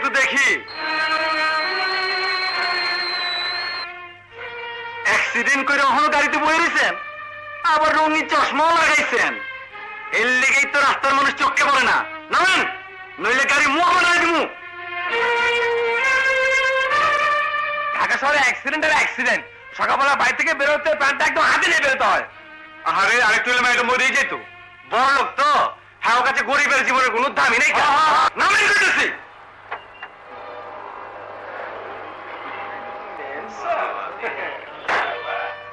একটু দেখি। অ্যাক্সিডেন্ট করে অহনো গাড়িতে বয়ে রয়েছেন আবার রঙিন চশমাও লাগাইছেন। এর লেগেই তো রাস্তার মানুষ চোখকে পড়ে না। নামেন নইলে গাড়ি মুখ বানাই দিমু। ঢাকা শহরে অ্যাক্সিডেন্ট আর অ্যাক্সিডেন্ট সকালবেলা বাড়ি থেকে বেরোতে প্যান্টটা একদম হাতে নিয়ে বেরোতে হয়। আরে আরেকটু হলে মেয়েটা মরেই যেত। বড় লোক তো হ্যাঁ কাছে গরিবের জীবনের কোনো দামই নেই। নামেন করতেছি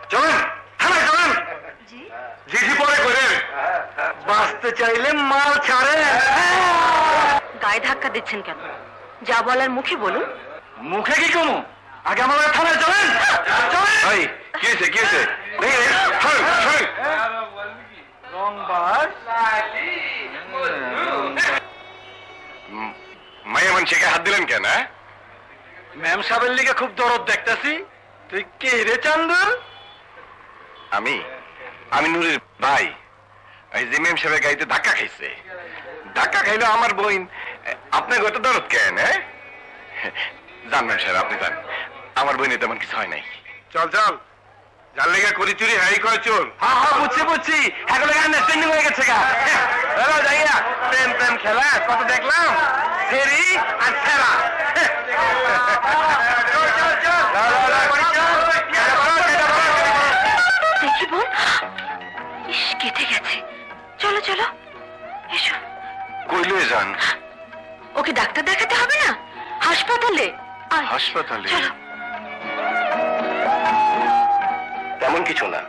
চলেন হ্যাঁ চলেন জি। জি পরে করেন বাঁচতে চাইলে মাল ছাড়ে গায়ে ধাক্কা দিচ্ছেন কেন? যা বলার মুখে বলুন। মুখে কি কমু? আগে আমার থানায় চলেন। চলেন। কি হয়েছে কি হয়েছে? মাইয়া মানুষকে হাত দিলেন কেন হ্যাঁ? ম্যাম সাহেবের লিগে খুব দরদ দেখতেছি। তুই কে রে চান্দুল আমি? আমি নুরের ভাই। এই যে ম্যাম সাহেবের গাড়িতে ধাক্কা খাইছে। ধাক্কা খাইলো আমার বোন আপনার গত দরদ কেন হ্যাঁ? জান ম্যাম সাহেব আপনি জান আমার বোনের তেমন কিছু হয় নাই। চল চল। যার লেগে করি চুরি হাই কয় চল হ্যাঁ হ্যাঁ বুঝছি বুঝছি। এখন আন্ডারস্ট্যান্ডিং হয়ে গেছে গা। হ্যালো যাইয়া প্রেম প্রেম খেলা কত দেখলাম? ফেরি আর। দেখি বোন ইস কেটে গেছে। চলো চলো এসো। কইলে যান। ওকে ডাক্তার দেখাতে হবে না? হাসপাতালে। হাসপাতালে? চলো। তেমন কিছু না।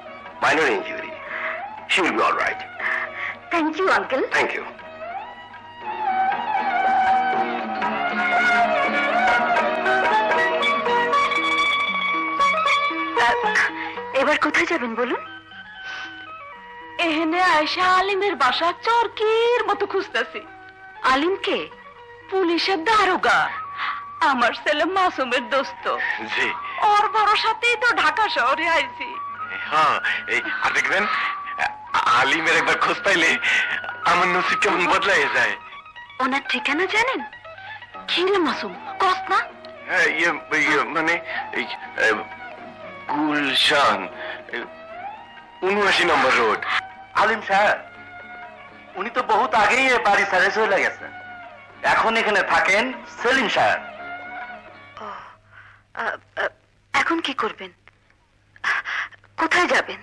Minor injury she will be all right thank you uncle thank you এবার কোথায় যাবেন বলুন? এহেনে আয়সা আলিমের বাসা চরকির মতো খুঁজতেছি। আলিমকে পুলিশের দারোগা। আমার ছেলে মাসুমের দোস্ত। জি। ওর সাথেই তো ঢাকা শহরে আইছি। হ্যাঁ এই আর দেখবেন আলিমের একবার খোঁজ পাইলে আমার নসিব কেমন বদলাই যায়। ওনার ঠিকানা জানেন? খিরে মাসুম কস না? হ্যাঁ, ইয়ে ইয়ে মানে এই এ, গুলশান উনআশি নম্বর রোড। আলিম সাহেব উনি তো বহুত আগেই বাড়ি ছেড়ে চলে গেছেন এখন এখানে থাকেন সেলিম সাহেব এখন কি করবেন? কোথায় যাবেন?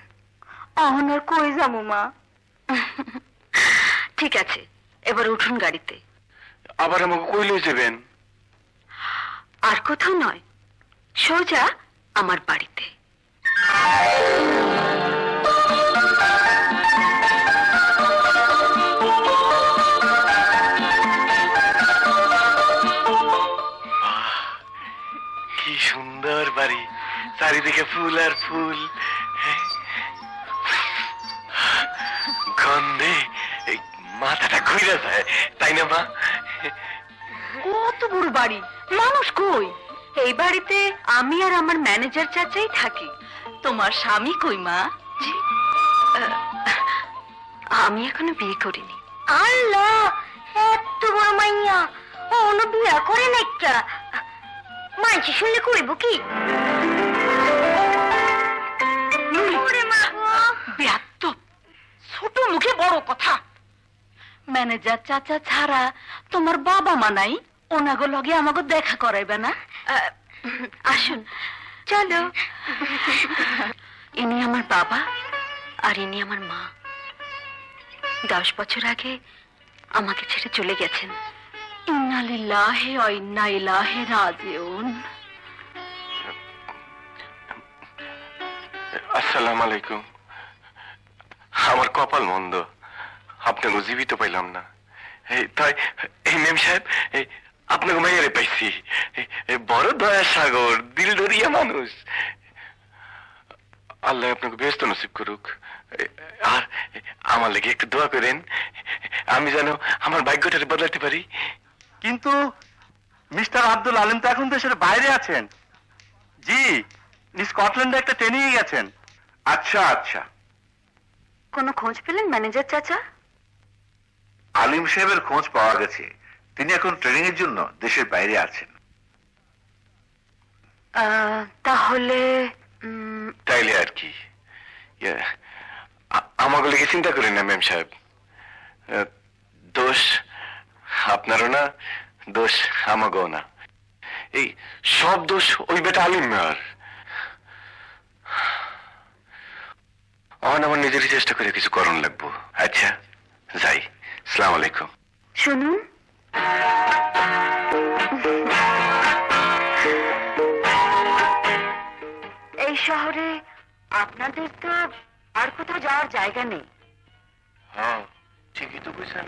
অহনার কই যাব মা? ঠিক আছে এবার উঠুন গাড়িতে। আবার আমাকে কইলে যাবেন? আর কোথাও নয় সোজা আমার বাড়িতে। কি সুন্দর বাড়ি চারিদিকে ফুল আর ফুল। গন্ধে এই মাথাটা ঘুরে যায় তাই না মা? কত বড় বাড়ি। মানুষ কই? এই বাড়িতে আমি আর আমার ম্যানেজার চাচাই থাকি। তোমার স্বামী কই মা? আমি এখনও বিয়ে করিনি। আল্লাহ এত বড় মাইয়া। অন্য বিয়া করে না একটা মানছি শুনলে কইব কি? মুখে বড় কথা। ম্যানেজার চাচা ছাড়া তোমার বাবা মা নাই ওনাগো লগে আমাকে দেখা করাইবে না। আসুন। চলো। ইনি আমার বাবা আর ইনি আমার মা। দশ বছর আগে আমাকে ছেড়ে চলে গেছেন। ইন্নালিল্লাহে ইন্না ইলাহে রাজিউন। আসসালাম আলাইকুম। আমার কপাল মন্দ। আপনাকে জীবিত পাইলাম না। এই তাই এই মেম সাহেব এই আপনাকে মাইয়ারে পাইছি। বড় দয়া সাগর দিল দরিয়া মানুষ। আল্লাহ আপনাকে ব্যস্ত নসিব করুক। আর আমার লেগে একটু দোয়া করেন। আমি যেন আমার ভাগ্যটাকে বদলাতে পারি। কিন্তু মিস্টার আব্দুল আলিম তো এখন দেশের বাইরে আছেন। জি স্কটল্যান্ডে একটা ট্রেনিংয়ে গেছেন। আচ্ছা আচ্ছা। কোনো খোঁজ পেলেন ম্যানেজার চাচা? আলিম সাহেবের খোঁজ পাওয়া গেছে। তিনি এখন ট্রেনিং এর জন্য দেশের বাইরে আছেন। তাহলে তাইলে আর কি। ইয়ে, আমাকে লেগে চিন্তা করেন না ম্যাম সাহেব। দোষ আপনারও না দোষ আমাকেও না। এই সব দোষ ওই বেটা আলিম মেয়ার অন আমার নিজেরই চেষ্টা করে কিছু করণ লাগবো। আচ্ছা যাই। সালাম আলাইকুম। শুনুন। এই শহরে আপনাদের তো আর কোথাও যাওয়ার জায়গা নেই। হ্যাঁ ঠিকই তো বুঝছেন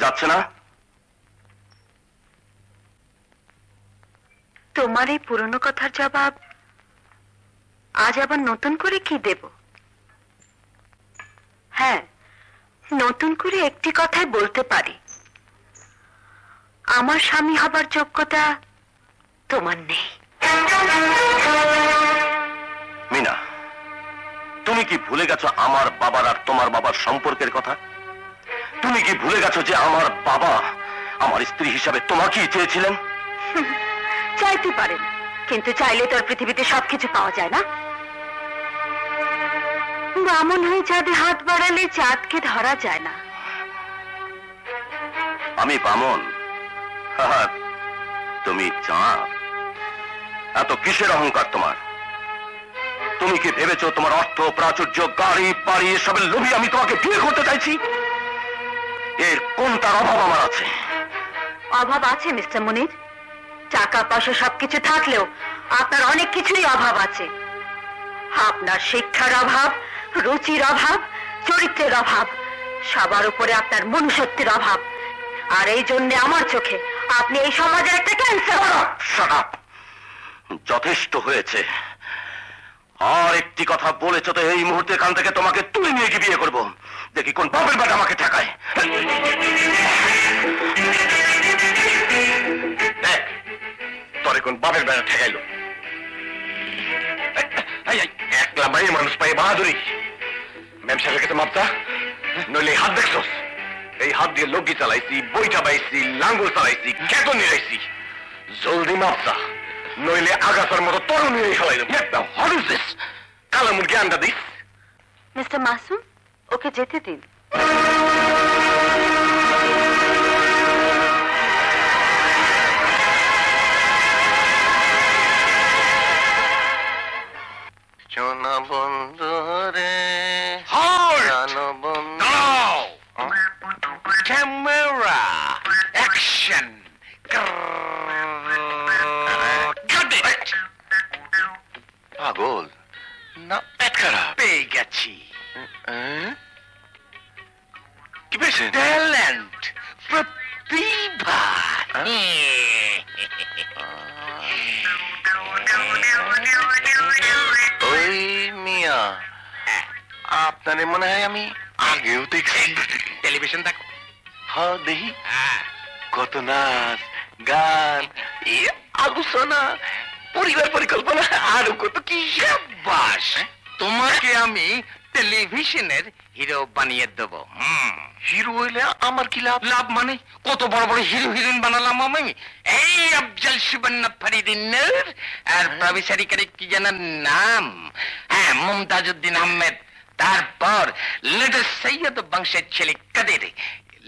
যাচ্ছে না? তোমার এই পুরনো কথার জবাব আজ আবার নতুন করে কি দেব? হ্যাঁ নতুন করে একটি কথাই বলতে পারি। আমার স্বামী হবার যোগ্যতা তোমার নেই। মিনা তুমি কি ভুলে গেছো আমার বাবার আর তোমার বাবার সম্পর্কের কথা? তুমি কি ভুলে গেছো যে আমার বাবা আমার স্ত্রী হিসাবে তোমাকেই চেয়েছিলেন? চাইতে পারেন কিন্তু চাইলে তো আর পৃথিবীতে সবকিছু পাওয়া যায় না। বামন হয়ে চাঁদে হাত বাড়ালে চাঁদকে ধরা যায় না। আমি বামন। তুমি চাঁদ। এত কিসের অহংকার তোমার? তুমি কি ভেবেছো তোমার অর্থ প্রাচুর্য গাড়ি বাড়ি এসবের লোভী আমি তোমাকে বিয়ে করতে চাইছি? এর কোনটার অভাব আমার আছে? অভাব আছে মিস্টার মুনির। টাকা পয়সা সবকিছু থাকলেও আপনার অনেক কিছুরই অভাব আছে। আপনার শিক্ষার অভাব রুচির অভাব চরিত্রের অভাব সবার উপরে আপনার মনুষ্যত্বের অভাব। আর এই জন্য আমার চোখে আপনি এই সমাজের একটা ক্যান্সার যথেষ্ট হয়েছে। আর একটি কথা বলেছ তো এই মুহূর্তে এখান থেকে তোমাকে তুলে নিয়ে গিয়ে বিয়ে করব। দেখি কোন বাপের বেটা আমাকে ঠেকায়। দেখ, তোরে কোন বাপের বেটা ঠেকাইলো। একলা বাড়ির মানুষ পাই বাহাদুরি। ম্যাম সাহেবের কাছে মাপতা? নইলে হাত দেখছোস? এই হাত দিয়ে লগি চালাইছি, বইটা বাইছি লাঙ্গল চালাইছি খেত নিরাইছি জলদি মাপতা। নইলে আগাছার মতো তরুণ নিয়ে ফেলাই দেবো। হোয়াট ইজ দিস কালা মুরগি আন্ডা দিস। মিস্টার মাসুম ওকে যেতে দিন। সোনা বন্ধু রে ক্যামেরা অ্যাকশন পাগল না পেট খারাপ। পেয়ে গেছি। কি পেয়েছেন? ট্যালেন্ট প্রতিভা। ওই মিয়া আপনারে মনে হয় আমি আগেও দেখছি। টেলিভিশন দেখো হ্যাঁ দেখি। হ্যাঁ। কত নাচ গান আলোচনা পরিবার পরিকল্পনা আরও কত কি বাস তোমাকে আমি টেলিভিশনের হিরো বানিয়ে দেব। হিরো হইলে আমার কি লাভ? লাভ মানে? কত বড় বড় হিরো হিরোইন বানালাম আমি? এই আফজল সুবর্ণ ফরিদিন আর প্রবেশারিকারে কি যেন নাম? হ্যাঁ মুমতাজউদ্দিন আহমেদ। তারপর লেটেস্ট সৈয়দ বংশের ছেলে কাদের?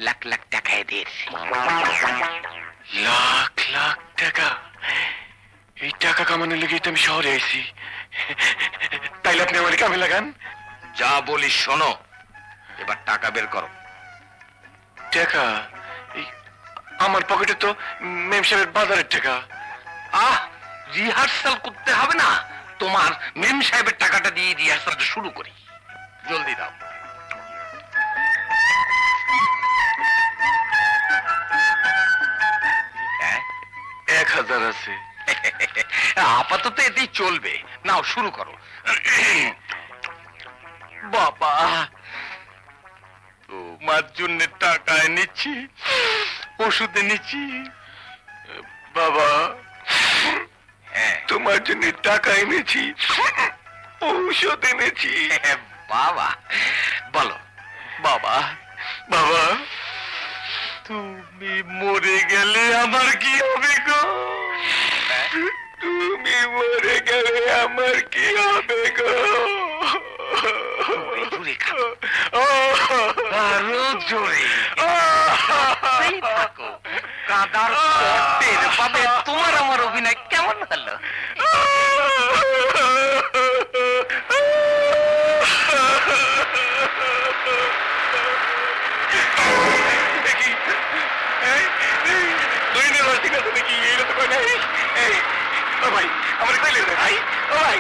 লাখ লাখ টাকা এদের। লাখ লাখ টাকা? এই টাকা কামানোর লেগে তো আমি শহরে আইছি। তাইলে আপনি আমার কামে লাগান। যা বলি শোনো এবার টাকা বের করো। টাকা? এই আমার পকেটে তো মেম সাহেবের বাজারের টাকা। আহ রিহার্সাল করতে হবে না। তোমার মেম সাহেবের টাকাটা দিয়ে রিহার্সালটা শুরু করি। জলদি দাও। এক হাজার আছে। আপাতত এতেই চলবে। নাও শুরু করো। বাবা তোমার জন্য টাকা এনেছি ওষুধ এনেছি বাবা হ্যাঁ। তোমার জন্য টাকা এনেছি ঔষধ এনেছি বাবা বলো। বাবা বাবা তুমি মরে গেলে আমার কি হবে গো? তুমি মরে গেলে আমার কি হবে গো। আরও জোরে কাদার তোমার আমার অভিনয় কেমন হলো? ভাই আমার কইলে দে ভাই ও ভাই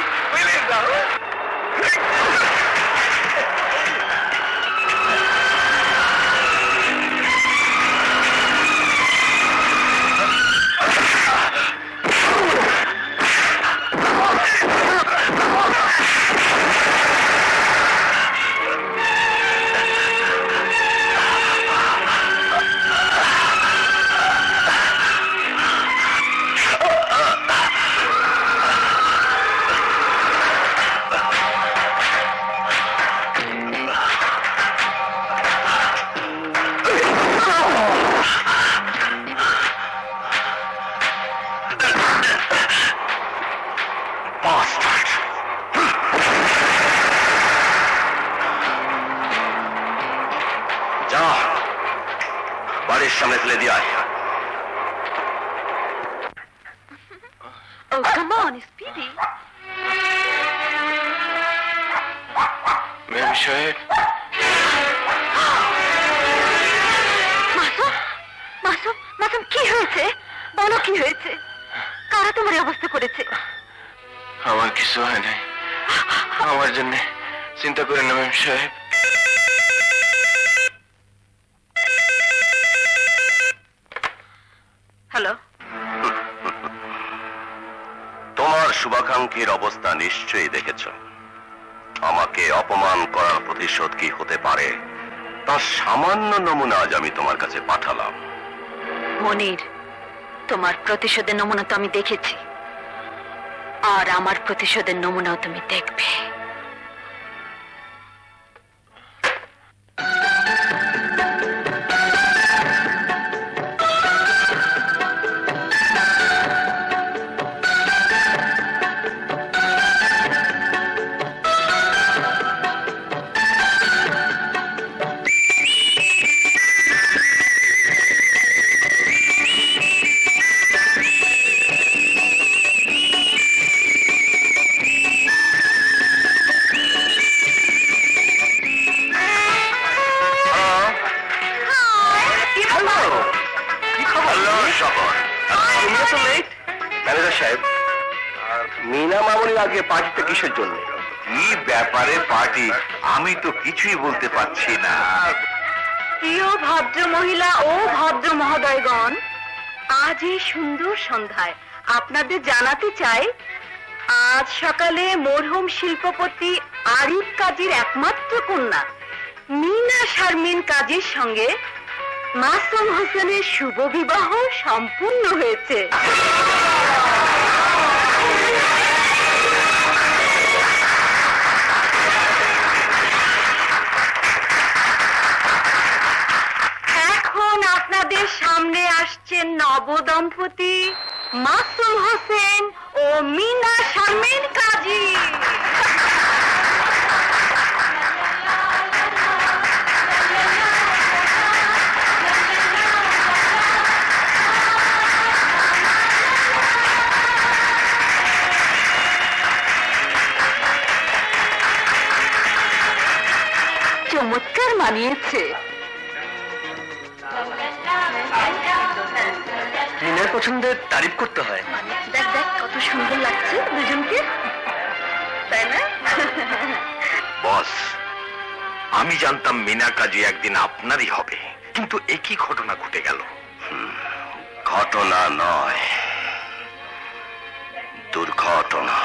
সাহেব হ্যালো তোমার শুভাকাঙ্ক্ষীর অবস্থা নিশ্চয়ই দেখেছ। আমাকে অপমান করার প্রতিশোধ কি হতে পারে তার সামান্য নমুনা আজ আমি তোমার কাছে পাঠালাম। মনির তোমার প্রতিশোধের নমুনা তো আমি দেখেছি। আর আমার প্রতিশোধের নমুনাও তুমি দেখবে। সন্ধ্যায়। আপনাদের জানাতে চাই, আজ সকালে মরহুম শিল্পপতি আরিফ কাজীর একমাত্র কন্যা। মিনা শারমিন কাজীর সঙ্গে মাসুম হোসেনের শুভ বিবাহ সম্পূর্ণ হয়েছে। নবদম্পতি মাসুম হোসেন ও মিনা আমি জানতাম মিনা কাজী একদিন আপনারই হবে। কিন্তু একই ঘটনা ঘটে গেল? ঘটনা নয়। দুর্ঘটনা।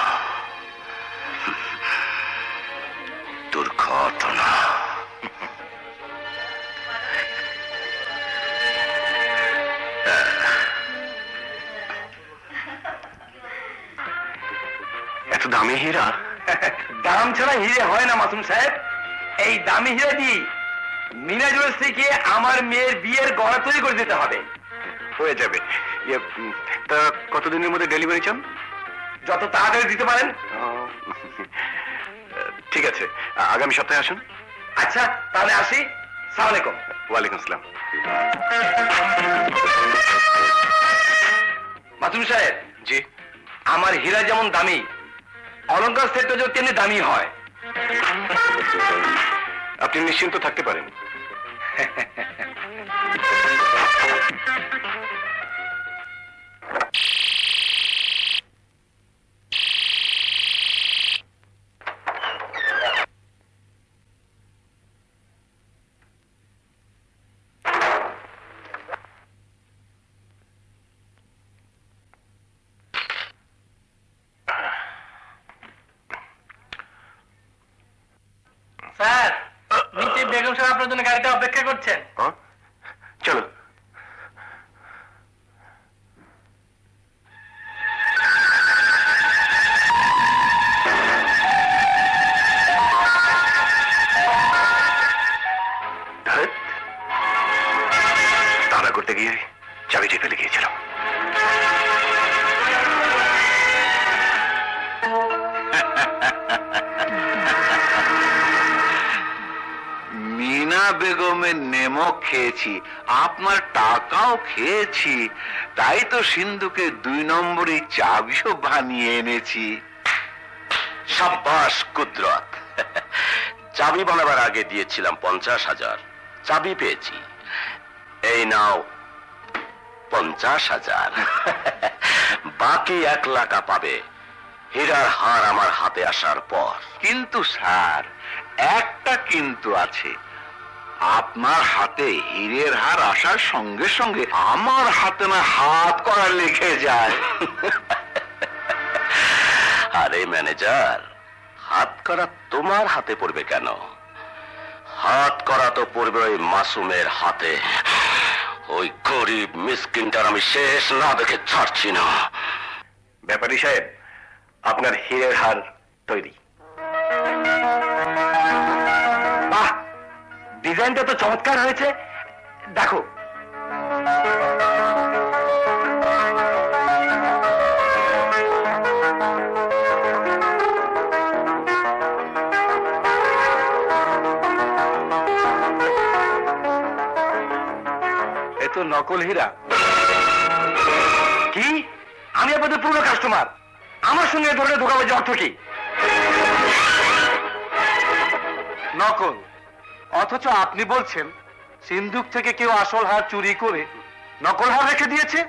দুর্ঘটনা। এত দামি হীরা? দাম ছাড়া হিরে হয় না মাসুম সাহেব। এই দামি হিরে দিয়ে মিনা জুয়েলার্স থেকে আমার মেয়ের বিয়ের গড়া তৈরি করে দিতে হবে। হয়ে যাবে। ইয়ে, তা কতদিনের মধ্যে ডেলিভারি চান? যত তাড়াতাড়ি দিতে পারেন। ঠিক আছে আগামী সপ্তাহে আসুন। আচ্ছা তাহলে আসি। সালাম আলাইকুম। ওয়ালাইকুম আসসালাম। মাসুম সাহেব জি। আমার হীরা যেমন দামি অলংকার সেটটা যদি তেমনি দামি হয়। আপনি নিশ্চিন্ত থাকতে পারেন। খেয়েছি তাই তো সিন্ধুকে দুই নম্বরই চাবিও বানিয়ে এনেছি। সাব্বাস কুদরত। চাবি বানাবার আগে দিয়েছিলাম পঞ্চাশ হাজার। চাবি পেয়েছি। এই নাও, পঞ্চাশ হাজার। বাকি এক লাখা পাবে। হীরার হার আমার হাতে আসার পর। কিন্তু স্যার, একটা কিন্তু আছে। আপনার হাতে হীরের হার আসার সঙ্গে সঙ্গে আমার হাতে না হাত করা লিখে যায়। আরে ম্যানেজার, হাত করা তোমার হাতে পড়বে কেন? হাত করা তো পড়বে ওই মাসুমের হাতে। ওই গরিব মিসকিনটার আমি শেষ না দেখে ছাড়ছি না। ব্যাপারী সাহেব, আপনার হীরের হার তৈরি। ডিজাইনটা তো চমৎকার হয়েছে। দেখো। এ তো নকল হীরা। কি? আমি আপনাদের পুরনো কাস্টমার আমার সঙ্গে ধরনের ধোকাবাজি অর্থ কি? নকল। অথচ আপনি বলছেন সিন্ধুক থেকে কেউ আসল হার চুরি করে নকল হার রেখে দিয়েছে?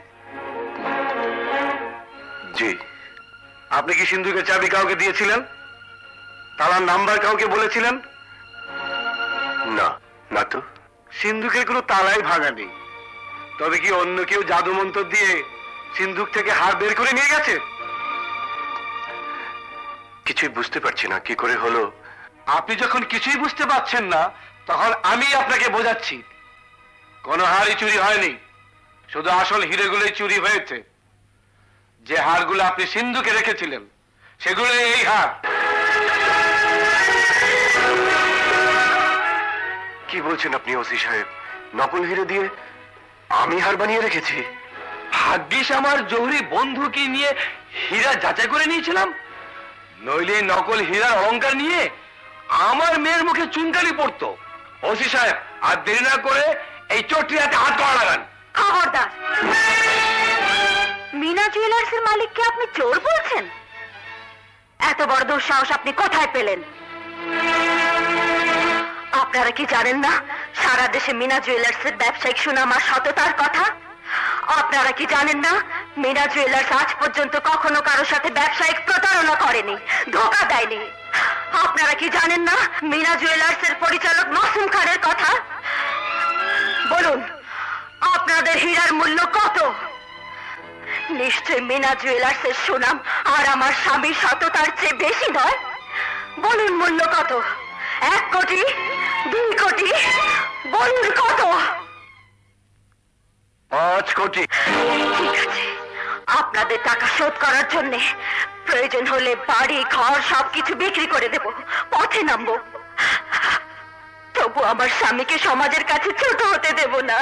জি। আপনি কি সিন্ধুকের চাবি কাউকে দিয়েছিলেন? তালার নাম্বার কাউকে বলেছিলেন? না না তো। সিন্ধুকের কোনো তালাই ভাঙা নেই। তবে কি অন্য কেউ জাদু মন্ত্র দিয়ে সিন্ধুক থেকে হার বের করে নিয়ে গেছে? কিছুই বুঝতে পারছি না কি করে হলো? আপনি যখন কিছুই বুঝতে পারছেন না তখন আমি আপনাকে বোঝাচ্ছি। কোনো হারই চুরি হয়নি। শুধু আসল হিরেগুলোই চুরি হয়েছে। যে হারগুলো আপনি সিন্ধুকে রেখেছিলেন সেগুলো এই হার কি বলছেন আপনি, ওসি সাহেব? নকল হিরে দিয়ে আমি হার বানিয়ে রেখেছি? ভাগ্যিস আমার জহুরি বন্ধুকে নিয়ে হীরা যাচাই করে নিয়েছিলাম। নইলে নকল হীরার অহংকার নিয়ে আমার মেয়ের মুখে চুনকালি পড়তো। ওসি সাহেব, আর দেরি না করে এই চোরটি হাতে করা লাগান। খবরদার। মিনা জুয়েলার্স এর মালিককে আপনি চোর বলছেন? এত বড় দুঃসাহস আপনি কোথায় পেলেন? আপনারা কি জানেন না, সারা দেশে মিনা জুয়েলার্স এর ব্যবসায়িক সুনাম আর সততার কথা? আপনারা কি জানেন না, মিনা জুয়েলার্স আজ পর্যন্ত কখনো কারও সাথে ব্যবসায়িক প্রতারণা করেনি, ধোকা দেয়নি। কি জানেন না? মিনা জুয়েলার্স এর পরিচালক মাসুম খানের কথা? বলুন আপনাদের হীরার মূল্য কত? নিশ্চয় মিনা জুয়েলার্স এর সুনাম আর আমার স্বামীর সততার চেয়ে বেশি নয়। বলুন মূল্য কত? এক কোটি দুই কোটি বলুন কত? পাঁচ কোটি। ঠিক আছে। আপনাদের টাকা শোধ করার জন্য প্রয়োজন হলে বাড়ি, ঘর সবকিছু বিক্রি করে দেব, পথে নামবো। তবু আমার স্বামীকে সমাজের কাছে ছোট হতে দেব না।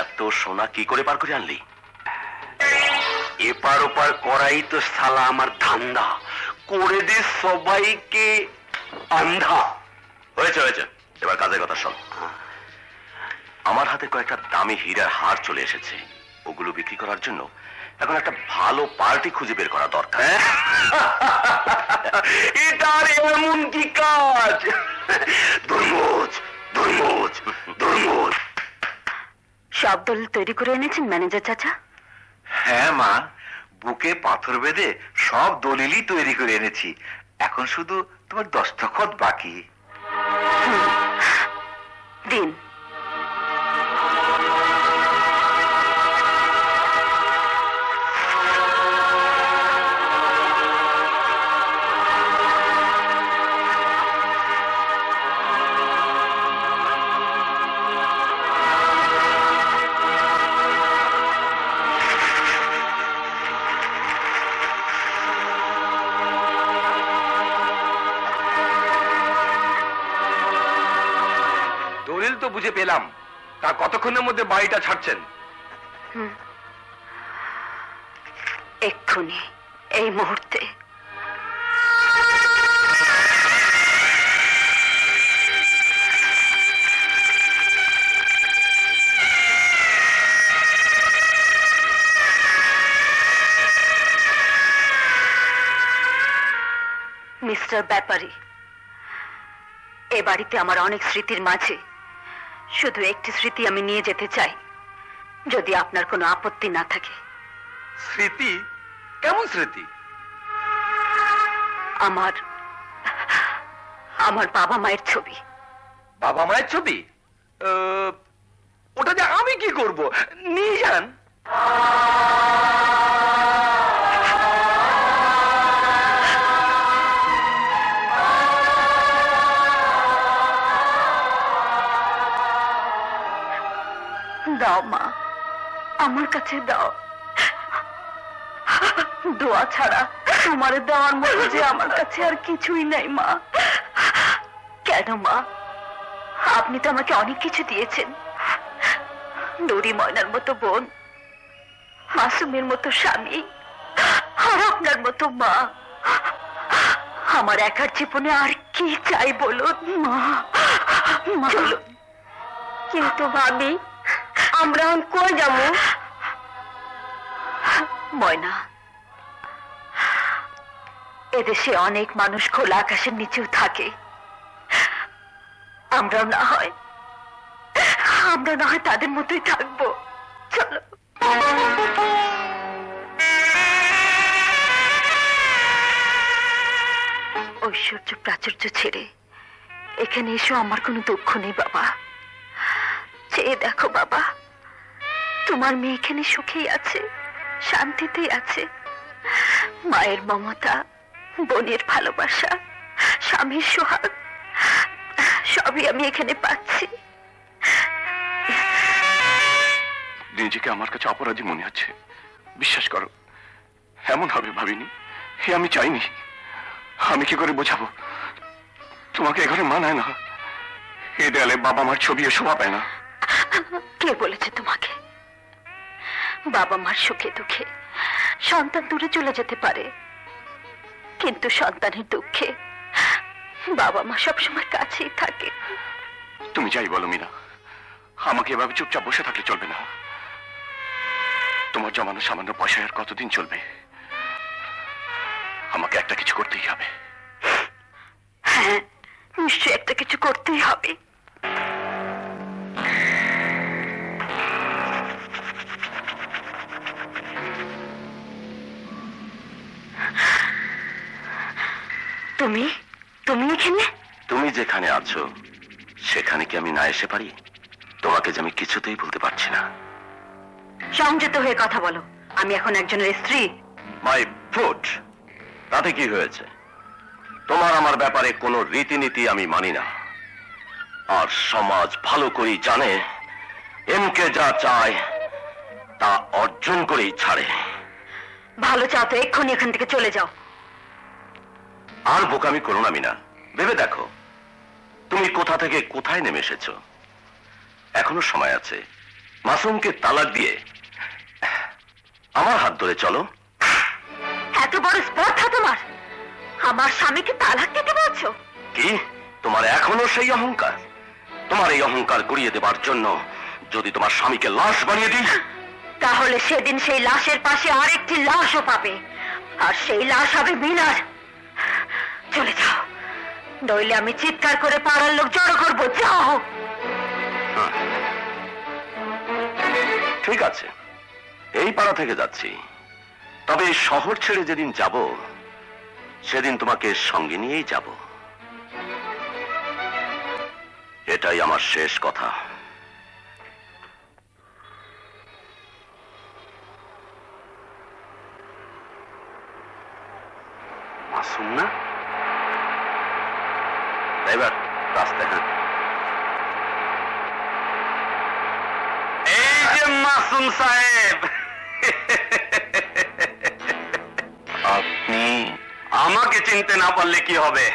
এত সোনা কি করে পার করে আনলি? এপার ওপার করাই তো শালা আমার ধান্দা। করে দে সবাইকে আন্ধা। হয়েছে হয়েছে। এবার কাজের কথা শোন। আমার হাতে কয়েকটা দামি হীরার হার চলে এসেছে। ওগুলো বিক্রি করার জন্য এখন একটা ভালো পার্টি খুঁজে বের করা দরকার। এটার এমন কি কাজ? দুর্মোজ দুর্মোজ দুর্মোজ সব দলিল তৈরি করে এনেছেন ম্যানেজার চাচা? হ্যাঁ মা। বুকে পাথর বেঁধে সব দলিলই তৈরি করে এনেছি। এখন শুধু তোমার দস্তখত বাকি। দিন বুঝে পেলাম। তা কতক্ষণের মধ্যে বাড়িটা ছাড়ছেন? এক্ষুনি, এই মুহূর্তে। মিস্টার ব্যাপারী, এ বাড়িতে আমার অনেক স্মৃতির মাঝে। শুধু একটি স্মৃতি আমি নিয়ে যেতে চাই যদি আপনার কোনো আপত্তি না থাকে। স্মৃতি? কেমন স্মৃতি? আমার আমার বাবা মায়ের ছবি। বাবা মায়ের ছবি? ওটা যে আমি কি করব? নিয়ে যান দাও মা। আমার কাছে দাও। দোয়া ছাড়া তোমার দেওয়ার মতো যে আমার কাছে আর কিছুই নেই মা। কেন মা? আপনি তো আমাকে অনেক কিছু দিয়েছেন। নুরি ময়নার মতো বোন মাসুমের মতো স্বামী আর আপনার মতো মা। আমার একার জীবনে আর কি চাই বলুন মা? কিন্তু ভাবি আমরা এখন কই যাব? ময়না, এদেশে অনেক মানুষ খোলা আকাশের নিচেও থাকে। আমরাও না হয়, আমরা না হয় তাদের মতোই থাকব। চলো। ঐশ্বর্য প্রাচুর্য ছেড়ে এখানে এসো, আমার কোনো দুঃখ নেই বাবা। চেয়ে দেখো বাবা। তোমার মেয়ে এখানে সুখেই আছে শান্তিতেই আছে। মায়ের মমতা বোনের ভালোবাসা স্বামীর সোহাগ সবই আমি এখানে পাচ্ছি। নিজেকে আমার কাছে অপরাধী মনে হচ্ছে। বিশ্বাস করো এমন হবে ভাবিনি। হে আমি চাইনি। আমি কি করে বোঝাবো? তোমাকে এখানে মানায় না। এ দেয়ালে বাবা মার ছবিও শোভা পায় না। কে বলেছে তোমাকে? বাবা মার সুখে দুঃখে। সন্তান দূরে চলে যেতে পারে। কিন্তু সন্তানের দুঃখে বাবা মা সবসময় কাছেই থাকে। তুমি যাই বলো মিনা আমাকে এভাবে চুপচাপ বসে থাকলে চলবে না। তোমার জমানো সামান্য পয়সা আর কতদিন চলবে? আমাকে একটা কিছু করতেই হবে। হ্যাঁ নিশ্চয়ই একটা কিছু করতেই হবে। তুমি? তুমি এখানে? তুমি যেখানে আছো সেখানে কি আমি না এসে পারি? তোমাকে যে আমি কিছুতেই বলতে পারছি না। সংযত হয়ে কথা বলো। আমি এখন একজনের স্ত্রী। মাই ফুট তাতে কি হয়েছে? তোমার আমার ব্যাপারে কোনো রীতিনীতি আমি মানি না। আর সমাজ ভালো করেই জানে এমকে যা চায় তা অর্জন করেই ছাড়ে। ভালো চাও তো এক্ষুনি এখান থেকে চলে যাও। আর বোকামি করো না মিনা। ভেবে দেখো তুমি কোথা থেকে কোথায় নেমে এসেছ? এখনও সময় আছে। মাসুমকে তালাক দিয়ে আমার হাত ধরে চলো। এত বড় স্পর্ধা তোমার। আমার স্বামীকে তালাক দিতে বলছো? কি? তোমার এখনও সেই অহংকার? তোমার এই অহংকার গড়িয়ে দেবার জন্য যদি তোমার স্বামীকে লাশ বানিয়ে দিই? তাহলে সেদিন সেই লাশের পাশে আরেকটি লাশও পাবে। আর সেই লাশ হবে মিনার। চলে যাও। নইলে আমি চিৎকার করে পাড়ার লোক জড়ো করব। যাও। ঠিক আছে। এই পাড়া থেকে যাচ্ছি। তবে শহর ছেড়ে যেদিন যাব, সেদিন তোমাকে সঙ্গে নিয়েই যাব। এটাই আমার শেষ কথা। মাসুম? না ড্রাইভার রাস্তায় হ্যাঁ এই যে মাসুম সাহেব! আপনি আমাকে চিনতে না পারলে কি হবে?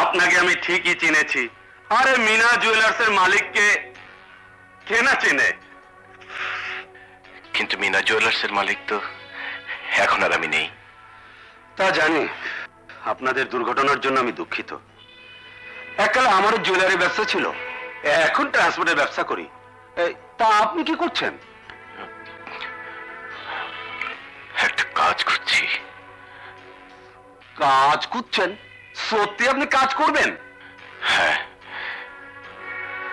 আপনাকে আমি ঠিকই চিনেছি। আরে মিনা জুয়েলার্সের মালিককে কে না চিনে? কিন্তু মিনা জুয়েলার্সের মালিক তো এখন আর আমি নেই। তা জানি। আপনাদের দুর্ঘটনার জন্য আমি দুঃখিত। এককালে আমারও জুয়েলারি ব্যবসা ছিল। এখন ট্রান্সপোর্টের ব্যবসা করি। তা আপনি কি করছেন? একটা কাজ করছি। কাজ করছেন? সত্যি আপনি কাজ করবেন? হ্যাঁ।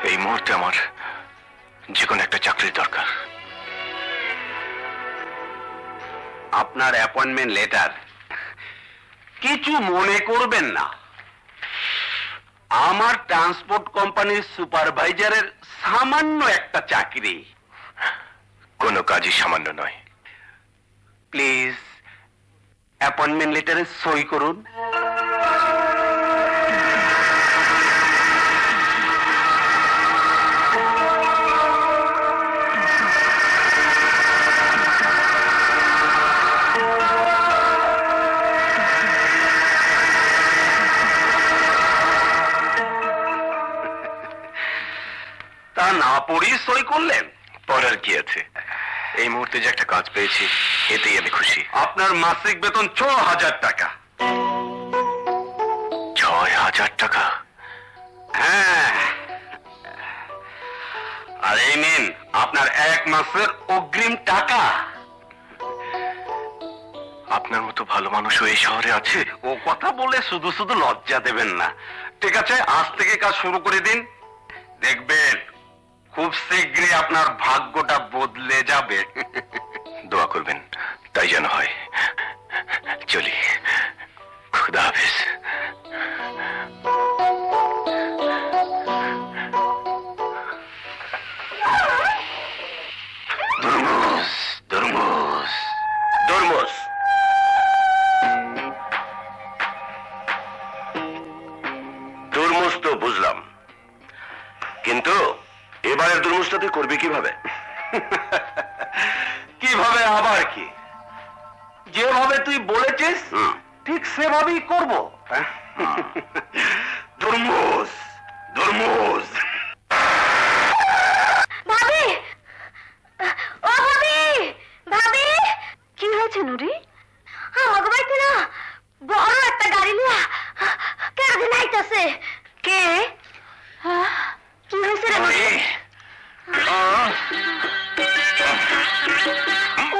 এই মুহূর্তে আমার যে কোনো একটা চাকরির দরকার। আপনার অ্যাপয়েন্টমেন্ট লেটার কিছু মনে করবেন না। আমার ট্রান্সপোর্ট কোম্পানির সুপারভাইজারের সামান্য একটা চাকরি। কোনো কাজই সামান্য নয়। প্লিজ অ্যাপয়েন্টমেন্ট লেটারে সই করুন। তা সই করলেন? পড়ার কি আছে? এই মুহূর্তে যে একটা কাজ পেয়েছি, এতেই আমি খুশি। আপনার মাসিক বেতন ছ হাজার টাকা। ছয় হাজার টাকা? হ্যাঁ। আর এই নিন, আপনার এক মাসের অগ্রিম টাকা। আপনার মতো ভালো মানুষও এই শহরে আছে? ও কথা বলে শুধু শুধু লজ্জা দেবেন না। ঠিক আছে, আজ থেকে কাজ শুরু করে দিন। দেখবেন খুব শীঘ্রই আপনার ভাগ্যটা বদলে যাবে। দোয়া করবেন তাই যেন হয়। চলি। খুদা হাফিজ। কিন্তু এবারের দুর্মুসটা তুই করবি কীভাবে? কীভাবে আবার কি? যেভাবে তুই বলেছিস ঠিক সেভাবেই করব। দুর্মুস দুর্মুস ভাবি! ও ভাবি! ভাবি! কি হয়েছে নুরি? আমাকে বাড়িতে না বড় একটা গাড়ি নিয়ে কেন আইতাছে কে? কি হয়েছে রে?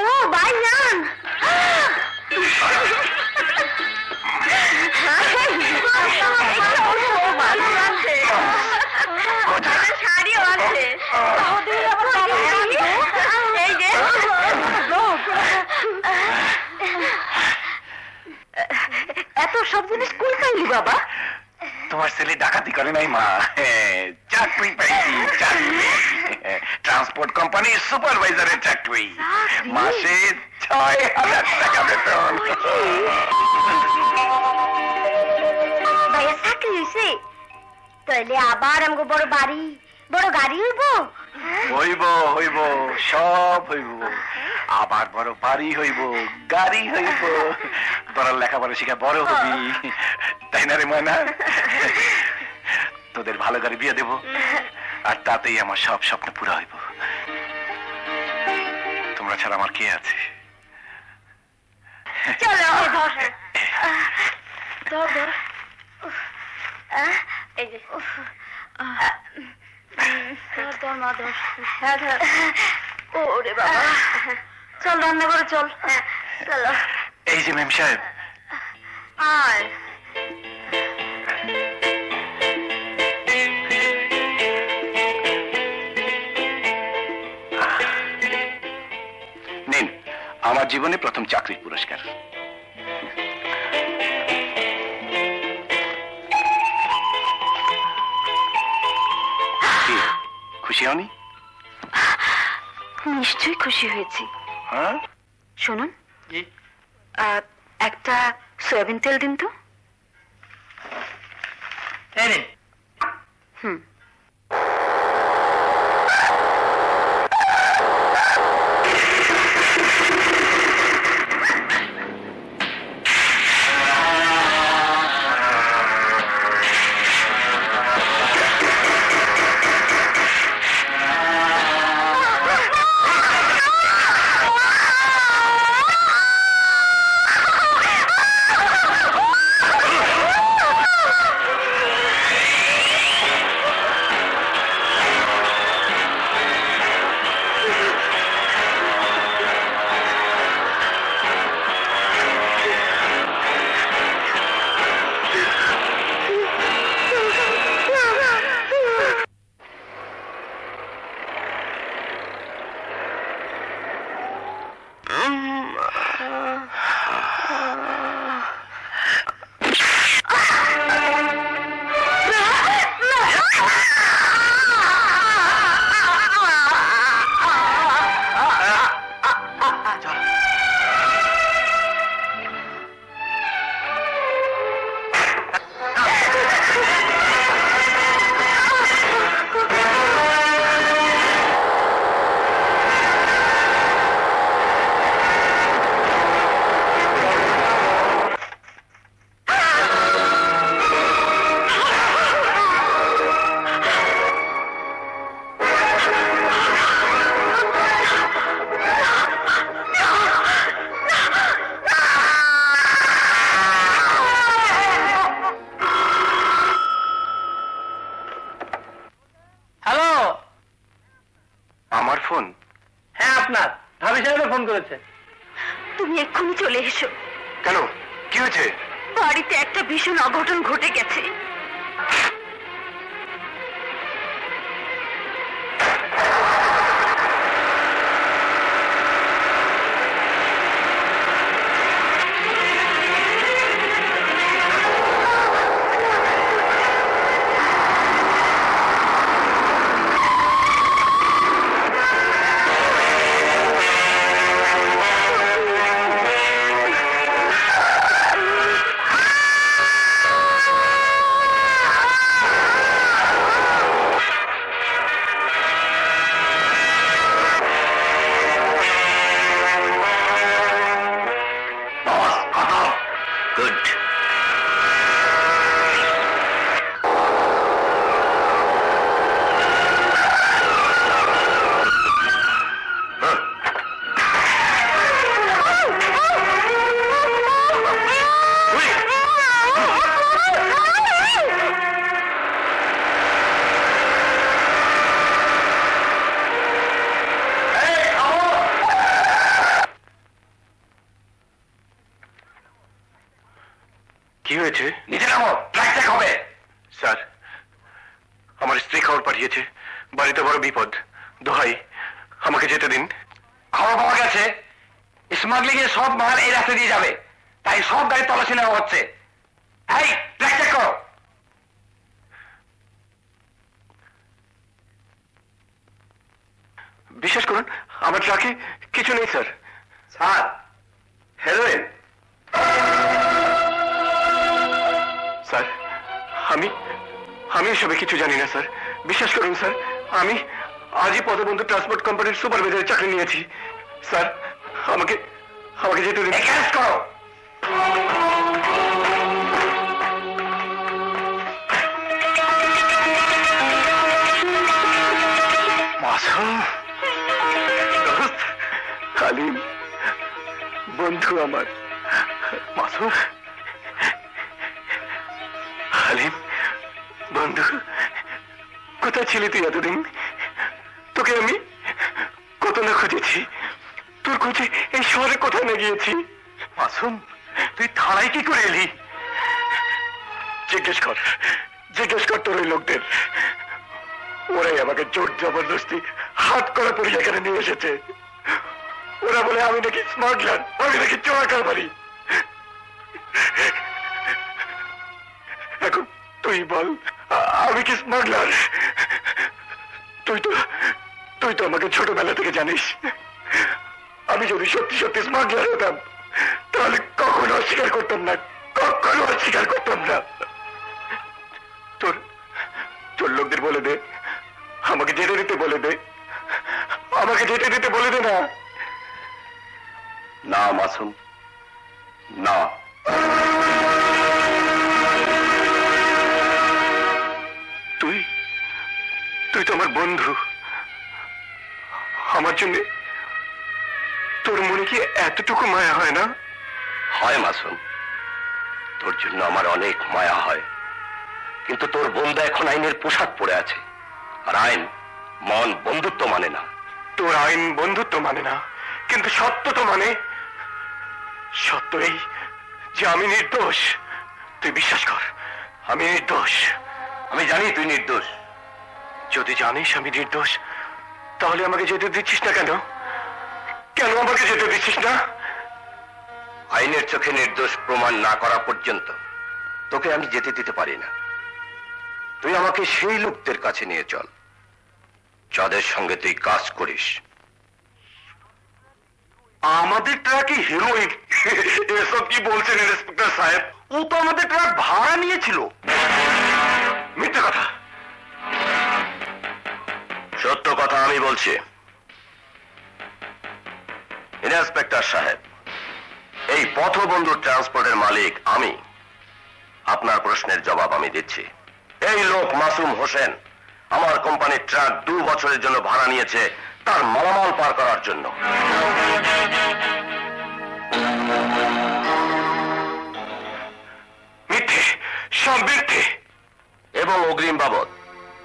ও ভাইজান শাড়িও আছে। এই যে। এত সব জিনিস পাইলি বাবা? তোমার ছেলে ডাকাতি করে নাই মা? চাকরি পাইছি চাকরি ট্রান্সপোর্ট কোম্পানির সুপারভাইজারের চাকরি? মাসে ছয় হাজার টাকা বেতন। ভাইয়া চাকরি হয়েছে তাহলে আবার আমাকে বড় বাড়ি। বড় গাড়ি হইব? হইব হইব সব হইব। আবার বড় বাড়ি হইব গাড়ি হইব। বড় লেখাপড়া শিখা বড় হবি। তাই না রে ময়না? তোদের ভালো করে বিয়ে দেব। আর তাতেই আমার সব স্বপ্ন পুরো হইব। তোমরা ছাড়া আমার কে আছে? চলো ধর ধর। এই যে। ওরে বাবা। চল রান্না করে চল। এই যে মেম সাহেব। আমার জীবনে প্রথম চাকরির পুরস্কার। খুশি হনি নিশ্চয়ই খুশি হয়েছি। হ্যাঁ? শুনুন। একটা সয়াবিন তেল দিন তো। হুম। Super. ওরাই আমাকে জোর জবরদস্তি হাত করে পড়ে এখানে নিয়ে এসেছে। ওরা বলে, আমি নাকি স্মাগলার, আমি নাকি চোরা কারবারি। এখন তুই বল, আমি কি স্মাগলার? তুই তো তুই তো আমাকে ছোটবেলা থেকে জানিস। আমি যদি সত্যি সত্যি স্মাগলার হতাম, তাহলে কখনো অস্বীকার করতাম না, কখনো অস্বীকার করতাম না। তোর তোর লোকদের বলে দে আমাকে যেতে দিতে বলে দে। আমাকে যেতে দিতে বলে দে না। না, মাসুম, না। তুই তুই তো আমার বন্ধু। আমার জন্য তোর মনে কি এতটুকু মায়া হয় না? হয়, মাসুম। তোর জন্য আমার অনেক মায়া হয়। কিন্তু তোর বন্ধু এখন আইনের পোশাক পরে আছে। আর আইন মন বন্ধুত্ব মানে না। তোর আইন বন্ধুত্ব মানে না কিন্তু সত্য তো মানে। সত্য এই যে আমি নির্দোষ। তুই বিশ্বাস কর আমি নির্দোষ। আমি জানি তুই নির্দোষ। যদি জানিস আমি নির্দোষ তাহলে আমাকে যেতে দিচ্ছিস না কেন? কেন আমাকে যেতে দিচ্ছিস না? আইনের চোখে নির্দোষ প্রমাণ না করা পর্যন্ত তোকে আমি যেতে দিতে পারি না। তুই আমাকে সেই লোকদের কাছে নিয়ে চল। যাদের সঙ্গে তুই কাজ করিস। আমাদের ট্রাকে হিরোইন এসব কি বলছেন ইন্সপেক্টর সাহেব? ও তো আমাদের ট্রাক ভাড়া নিয়েছিল। মিথ্যে কথা। সত্য কথা আমি বলছি। ইন্সপেক্টর সাহেব এই পথবন্ধু ট্রান্সপোর্টের মালিক আমি। আপনার প্রশ্নের জবাব আমি দিচ্ছি। এই লোক মাসুম হোসেন। আমার কোম্পানির ট্রাক দু বছরের জন্য ভাড়া নিয়েছে তার মালামাল পার করার জন্য। মিথ্যে সব মিথ্যে এবং অগ্রিম বাবদ,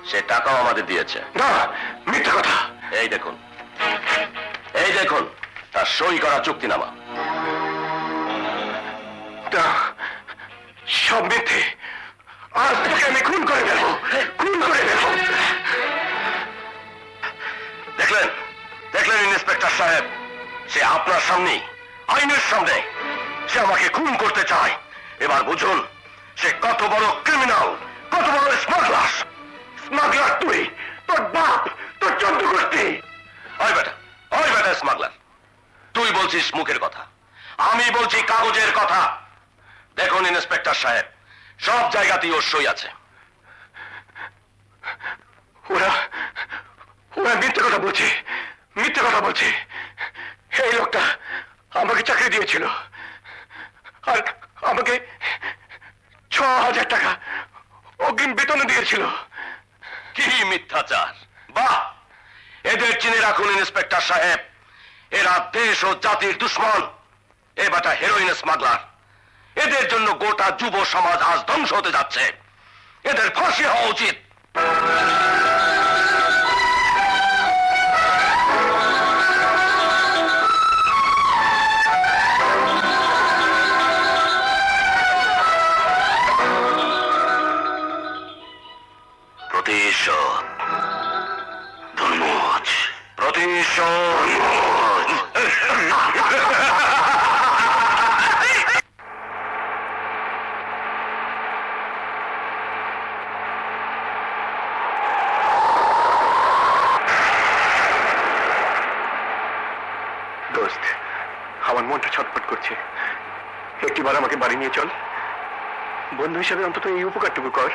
সে টাকাও আমাদের দিয়েছে। না, মিথ্যে কথা। এই দেখুন। এই দেখুন, তার সই করা চুক্তি চুক্তিনামা। সব মিথ্যে আজ তোকে আমি খুন করে দেবো খুন করে দেবো দেখলেন? দেখলেন ইন্সপেক্টর সাহেব? সে আপনার সামনেই, আইনের সামনে। সে আমাকে খুন করতে চায়। এবার বুঝুন, সে কত বড় ক্রিমিনাল কত বড় স্মাগলার স্মাগলার তুই, তোর বাপ, তোর চন্দ্র গোষ্ঠী। ওই বেটা ওই বেটা স্মাগলার তুই বলছিস মুখের কথা। আমি বলছি কাগজের কথা। দেখুন ইন্সপেক্টর সাহেব সব জায়গাতেই ওর সই আছে। ওরা ওরা মিথ্যে কথা বলছে মিথ্যে কথা বলছে। এই লোকটা আমাকে চাকরি দিয়েছিল। আর আমাকে ছ হাজার টাকা অগ্রিম বেতনে দিয়েছিল। কি মিথ্যাচার? বাহ! এদের চিনে রাখুন ইন্সপেক্টর সাহেব। এরা দেশ ও জাতির দুশ্মন। এ বাটা হেরোইন স্মাগলার এদের জন্য গোটা যুব সমাজ আজ ধ্বংস হতে যাচ্ছে। এদের ফাঁসি হওয়া উচিত। প্রতিশোধ প্রতিশোধ দোস্ত আমার মনটা ছটফট করছে। একটিবার আমাকে বাড়ি নিয়ে চল। বন্ধু হিসাবে অন্তত এই উপকারটুকু কর।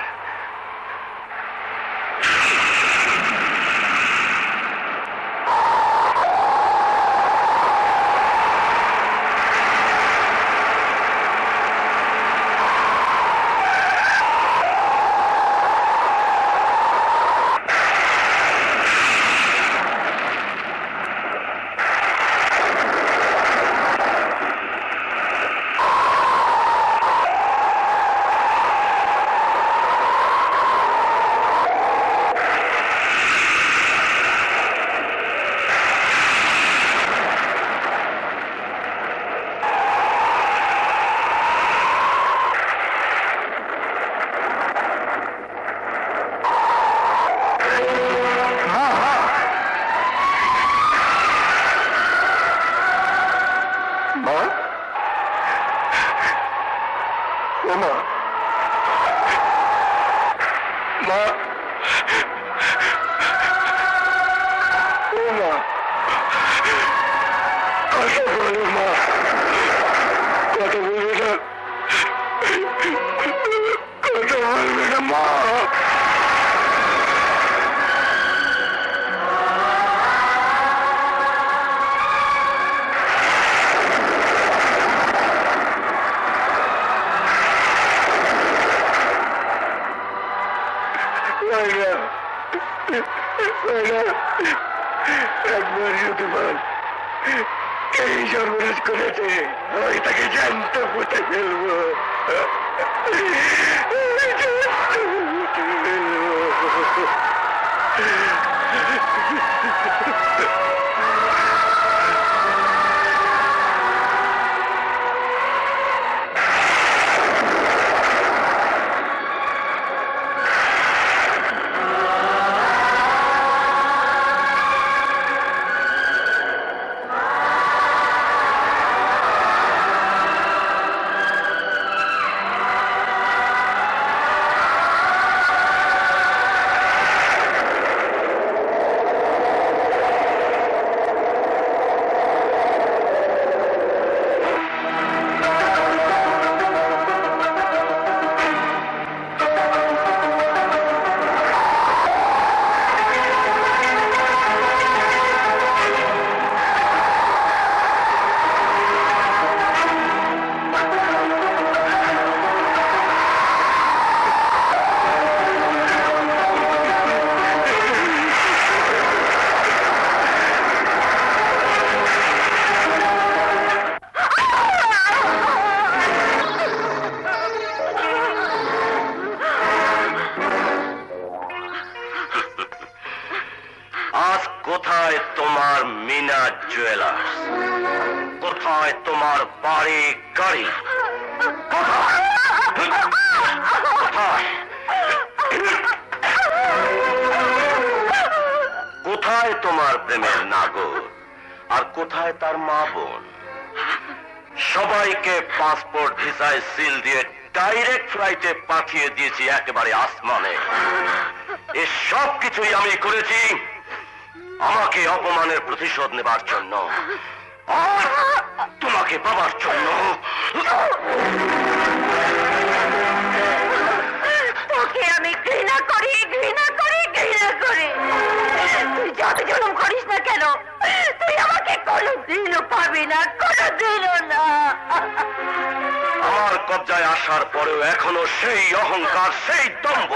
আমার কবজায় আসার পরেও এখনও সেই অহংকার, সেই দম্ভ।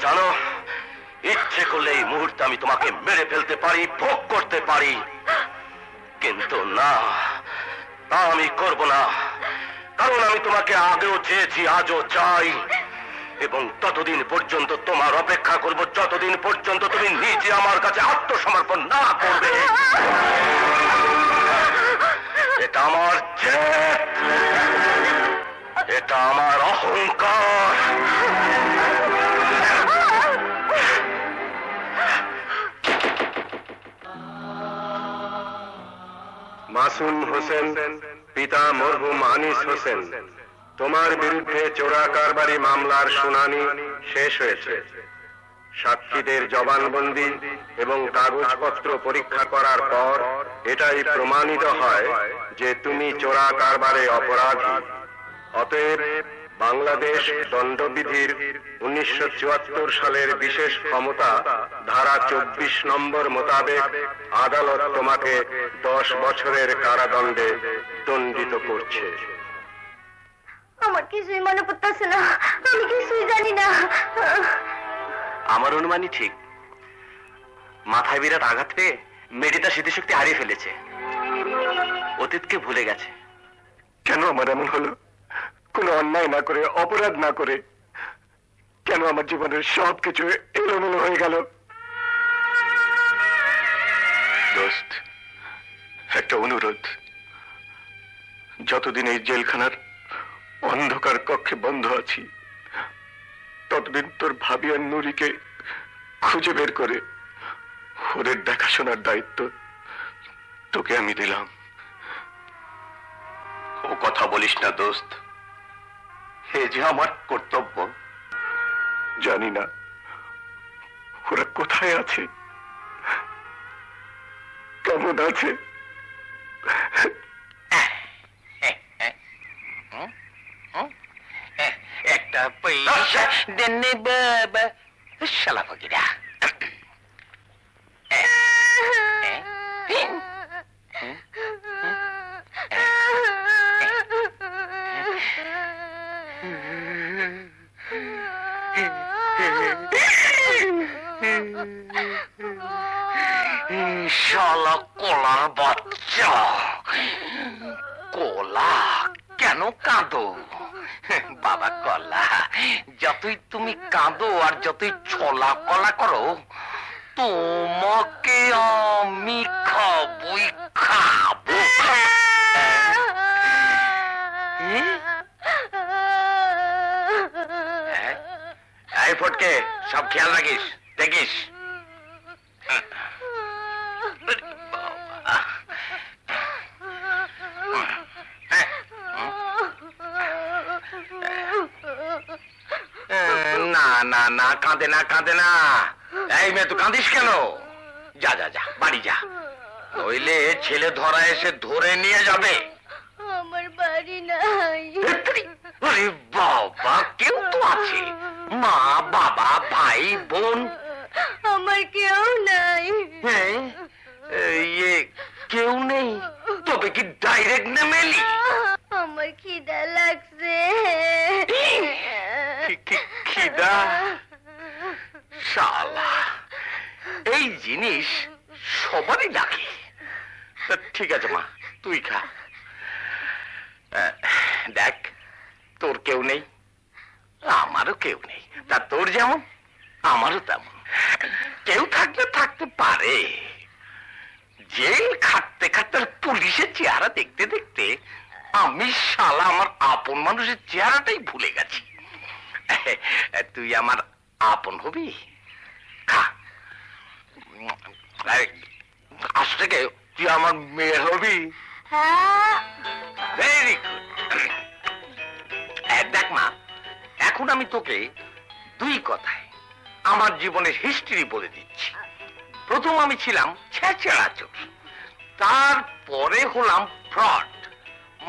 জানো, ইচ্ছে করলে এই মুহূর্তে আমি তোমাকে মেরে ফেলতে পারি, ভোগ করতে পারি। কিন্তু না, তা আমি করব না। কারণ আমি তোমাকে আগেও চেয়েছি, আজও চাই। এবং ততদিন পর্যন্ত তোমার অপেক্ষা করব, যতদিন পর্যন্ত তুমি নিজে আমার কাছে আত্মসমর্পণ না করবে। এটা আমার এটা আমার অহংকার। মাসুম হোসেন, পিতা মরহুম আনিস হোসেন, তোমার বিরুদ্ধে চোরা কারবারি মামলার শুনানি শেষ হয়েছে। সাক্ষীদের জবানবন্দি এবং কাগজপত্র পরীক্ষা করার পর এটাই প্রমাণিত হয় যে তুমি চোরা কারবারে অপরাধী। অতএব বাংলাদেশ দণ্ডবিধির উনিশশো সালের বিশেষ ক্ষমতা ধারা চব্বিশ নম্বর মোতাবেক আদালত তোমাকে দশ বছরের কারাদণ্ডে দণ্ডিত করছে। আমার কিছুই মনে পড়তেছে না। আমি কিছুই জানি না। আমার অনুমানই ঠিক। মাথায় বিরাট আঘাত পেয়ে মেয়েটি তার স্মৃতিশক্তি হারিয়ে ফেলেছে। অতীতকে ভুলে গেছে। কেন আমার এমন হলো? কোনো অন্যায় না করে, অপরাধ না করে, কেন আমার জীবনের সব কিছু এলোমেলো হয়ে গেল? একটা অনুরোধ। যতদিন এই জেলখানার অন্ধকার কক্ষে বন্ধ আছি ততদিন তোর ভাবি আর নুরিকে খুঁজে বের করে ওদের দেখাশোনার দায়িত্ব তোকে আমি দিলাম। ও কথা বলিস না দোস্ত। হে যে আমার কর্তব্য। জানি না ওরা কোথায় আছে কেমন আছে। একটা পয়সা দেনে বাবা শালা ফকিরা শালা কলার বাচ্চা কলা কেন কাঁদো বাবা কলা, যতই তুমি কাঁদো আর যতই ছলা কলা করো, তোমাকে আমি খাবই খাব? হ্যাঁ? ফটকে, সব খেয়াল রাখিস, দেখিস না না না কাঁদে না কাঁদে না। এই মেয়ে তুই কাঁদিস কেন? যা যা যা বাড়ি যা। নইলে ছেলে ধরা এসে ধরে নিয়ে যাবে। আমার বাড়ি নাই। আরে বাবা কেউ তো আছে। মা বাবা ভাই বোন। আমার কেউ নাই। হ্যাঁ? ইয়ে কেউ নেই। তবে কি ডাইরেক্ট নেমে এলি আমার খিদা লাগছে। খিদা? শালা এই জিনিস সবারই তা ঠিক আছে মা তুই খা। দেখ তোর কেউ নেই আমারও কেউ নেই। তা তোর যেমন আমারও তেমন। কেউ থাকলে থাকতে পারে। জেল খাটতে খাটতে পুলিশের চেহারা দেখতে দেখতে আমি শালা আমার আপন মানুষের চেহারাটাই ভুলে গেছি। তুই আমার আপন হবি? খা। আজ থেকে তুই আমার মেয়ে হবি? হ্যাঁ। ভেরি গুড দেখ মা এখন আমি তোকে দুই কথায় আমার জীবনের হিস্ট্রি বলে দিচ্ছি। প্রথম আমি ছিলাম ছেঁচড়া চোর। তারপরে হলাম ফ্রড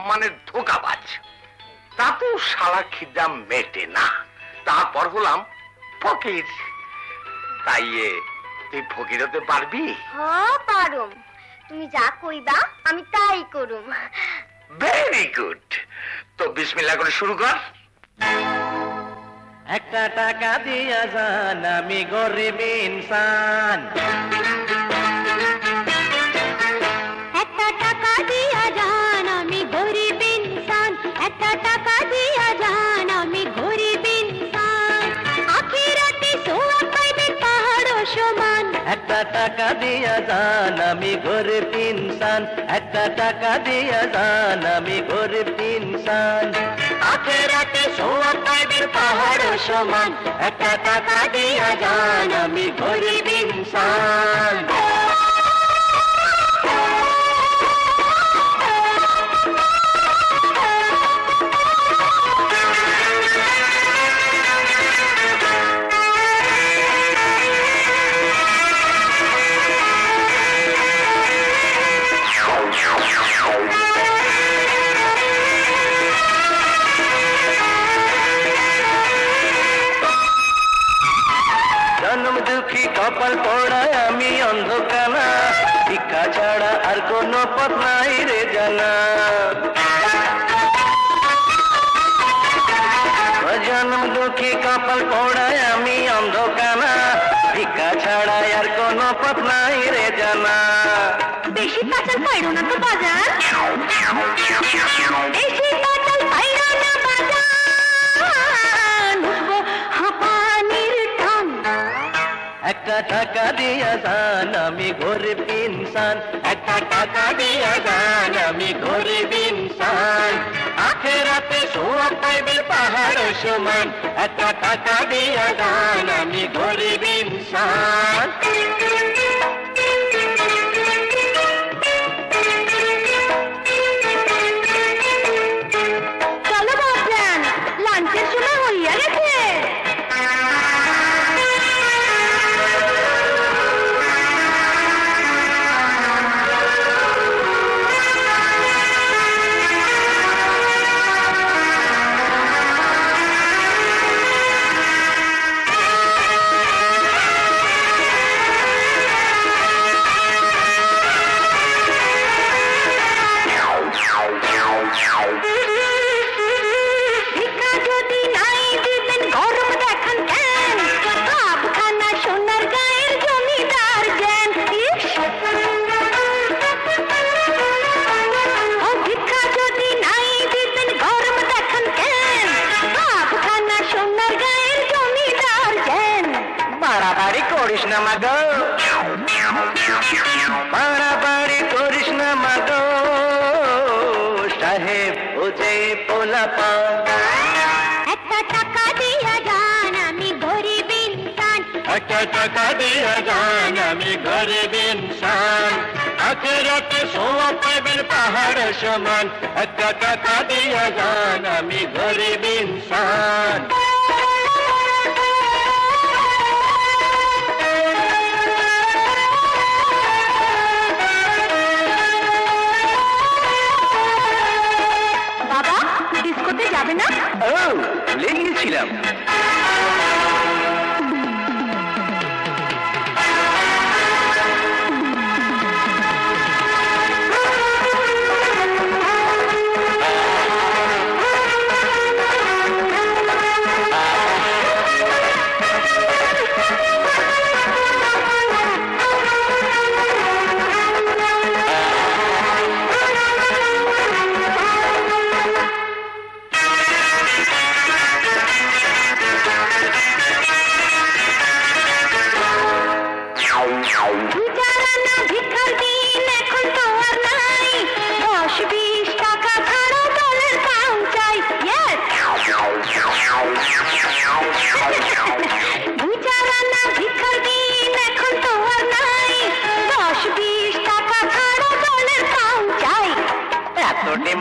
মানে ধোকাবাজ। তাতেও শালা খিদা মেটে না। তারপর হলাম ফকির। তাই তুই ফকির হতে পারবি? হ্যাঁ পারুম। তুমি যা কইবা আমি তাই করুম। ভেরি গুড তো বিসমিল্লা করে শুরু কর। একটা টাকা দিয়া যান আমি গরিব ইনসান। একটা টাকা দিয়া যান, আমি গরিব ইনসান একটা টাকা দিয়া যান, আমি গরিব ইনসান আখিরাতে সোয়াব তাদের পাহাড় সমান। একটা টাকা দিয়া যান, আমি গরিব ইনসান পড়ায় আমি অন্ধকানা, ভিক্ষা ছাড়া আর কোনো পথ নাই রে জানা। বেশি পাচার পাইরো না তো বাজার একটা টাকা দিয়া যান আমি গরিব ইনসান। একটা টাকা দিয়া যান আমি গরিব ইনসান। আখেরাতে সোয়াব পাইবে পাহাড় সমান। একটা টাকা দিয়া যান আমি গরিব ইনসান। টাকা দিয়া যান আমি গরিব ইনসান আখেরাতে সোয়াব পাইবেন পাহাড় সমান। একটা টাকা দিয়া যান আমি গরিব ইনসান বাবা ডিস্কোতে যাবে না? ও ভুলে গিয়েছিলাম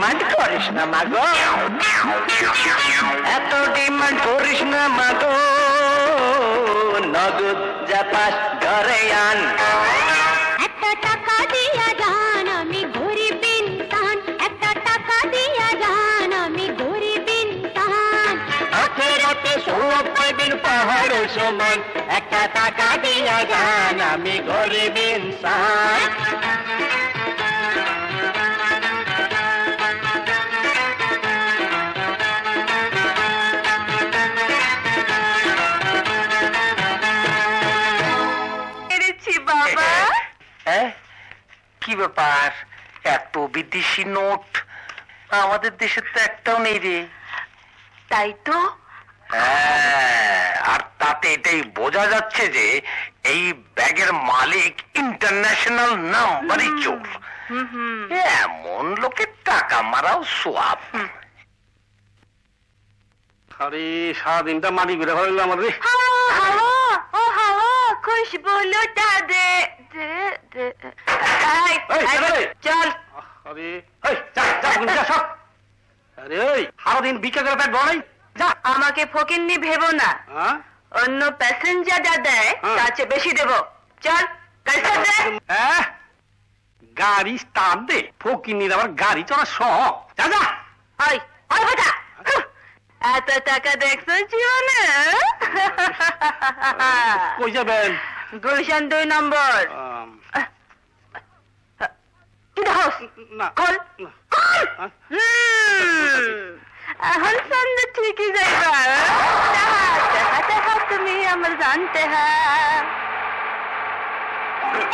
ডিমান্ড করিস না মাগো এত ডিমান্ড করিস না মাগো নগদ যা পাস ঘরে আন। একটা টাকা দিয়া যান আমি গরিব ইনসান একটা টাকা দিয়া যান আমি গরিব ইনসান আখেরাতে সোয়াব পাইবেন পাহাড় সমান। একটা টাকা দিয়া যান আমি গরিব ইনসান কি ব্যাপার এত বিদেশি নোট। আমাদের দেশে তো একটাও নেই রে। তাই তো? হ্যাঁ, আর তাতে এটাই বোঝা যাচ্ছে যে এই ব্যাগের মালিক ইন্টারন্যাশনাল নাম্বারই চোর। এমন লোকের টাকা মারাও সোয়াব। আরে সারাদিনটা মাটি ঘুরে ফেললাম রে হাওয়া হাওয়া ও হাওয়া দে দে দে! চল। আরে। এই যা যা যা সব আরে ওই সারাদিন বিকেল করে পেট বড়াই যা আমাকে ফকিন্নি ভেবো না। হ্যাঁ? অন্য প্যাসেঞ্জার যা দেয় হ্যাঁ। তার চেয়ে বেশি দেবো। চল কাজটা দে। হ্যাঁ? গাড়ি স্টার্ট দে। ফকিনির আবার গাড়ি চড়া শখ। যা যা। ওই ওই কথা এত টাকা দেখছ জীবনে কই যাবেন গুলশান দুই নম্বর আম, কি হাউস না কল না। কল হ্যাঁ? হুম, এখন সন্ধ্যে ঠিকই যাইবা তাহা তাহা তাহা তুমি আমার জানতে হ্যাঁ এই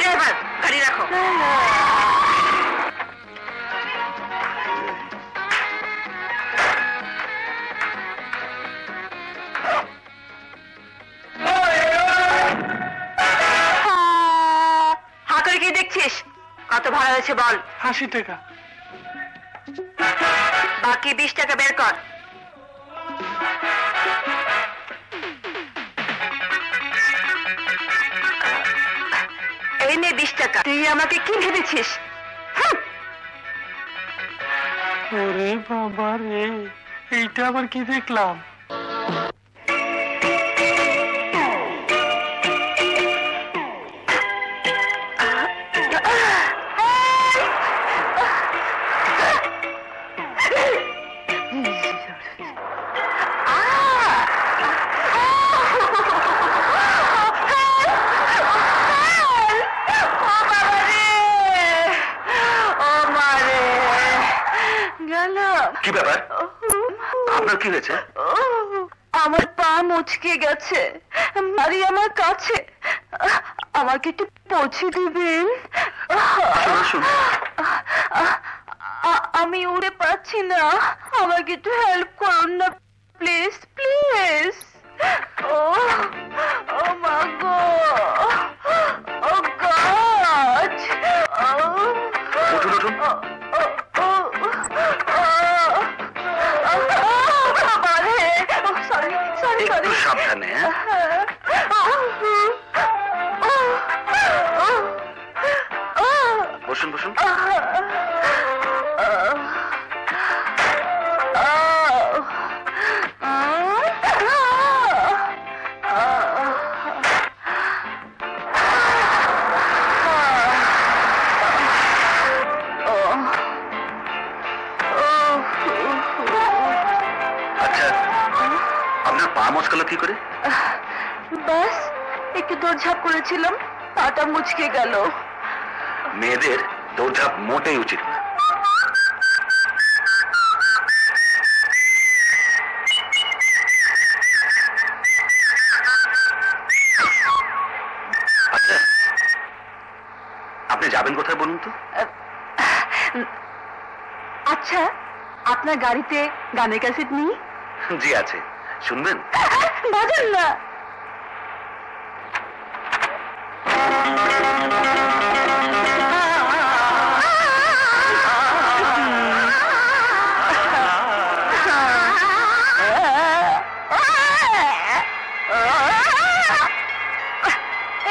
ড্রাইভার গাড়ি রাখো। হা করে কি দেখছিস? কত ভাড়া হয়েছে বল। আশি টাকা। বাকি বিশ টাকা বের কর। এই নে বিশ তুই আমাকে কি ভেবেছিস? ওরে বাবা রে এইটা আবার কি দেখলাম? গেছে। গাড়িতে গানের ক্যাসেট নেই? জি আছে। শুনবেন? বাজান না।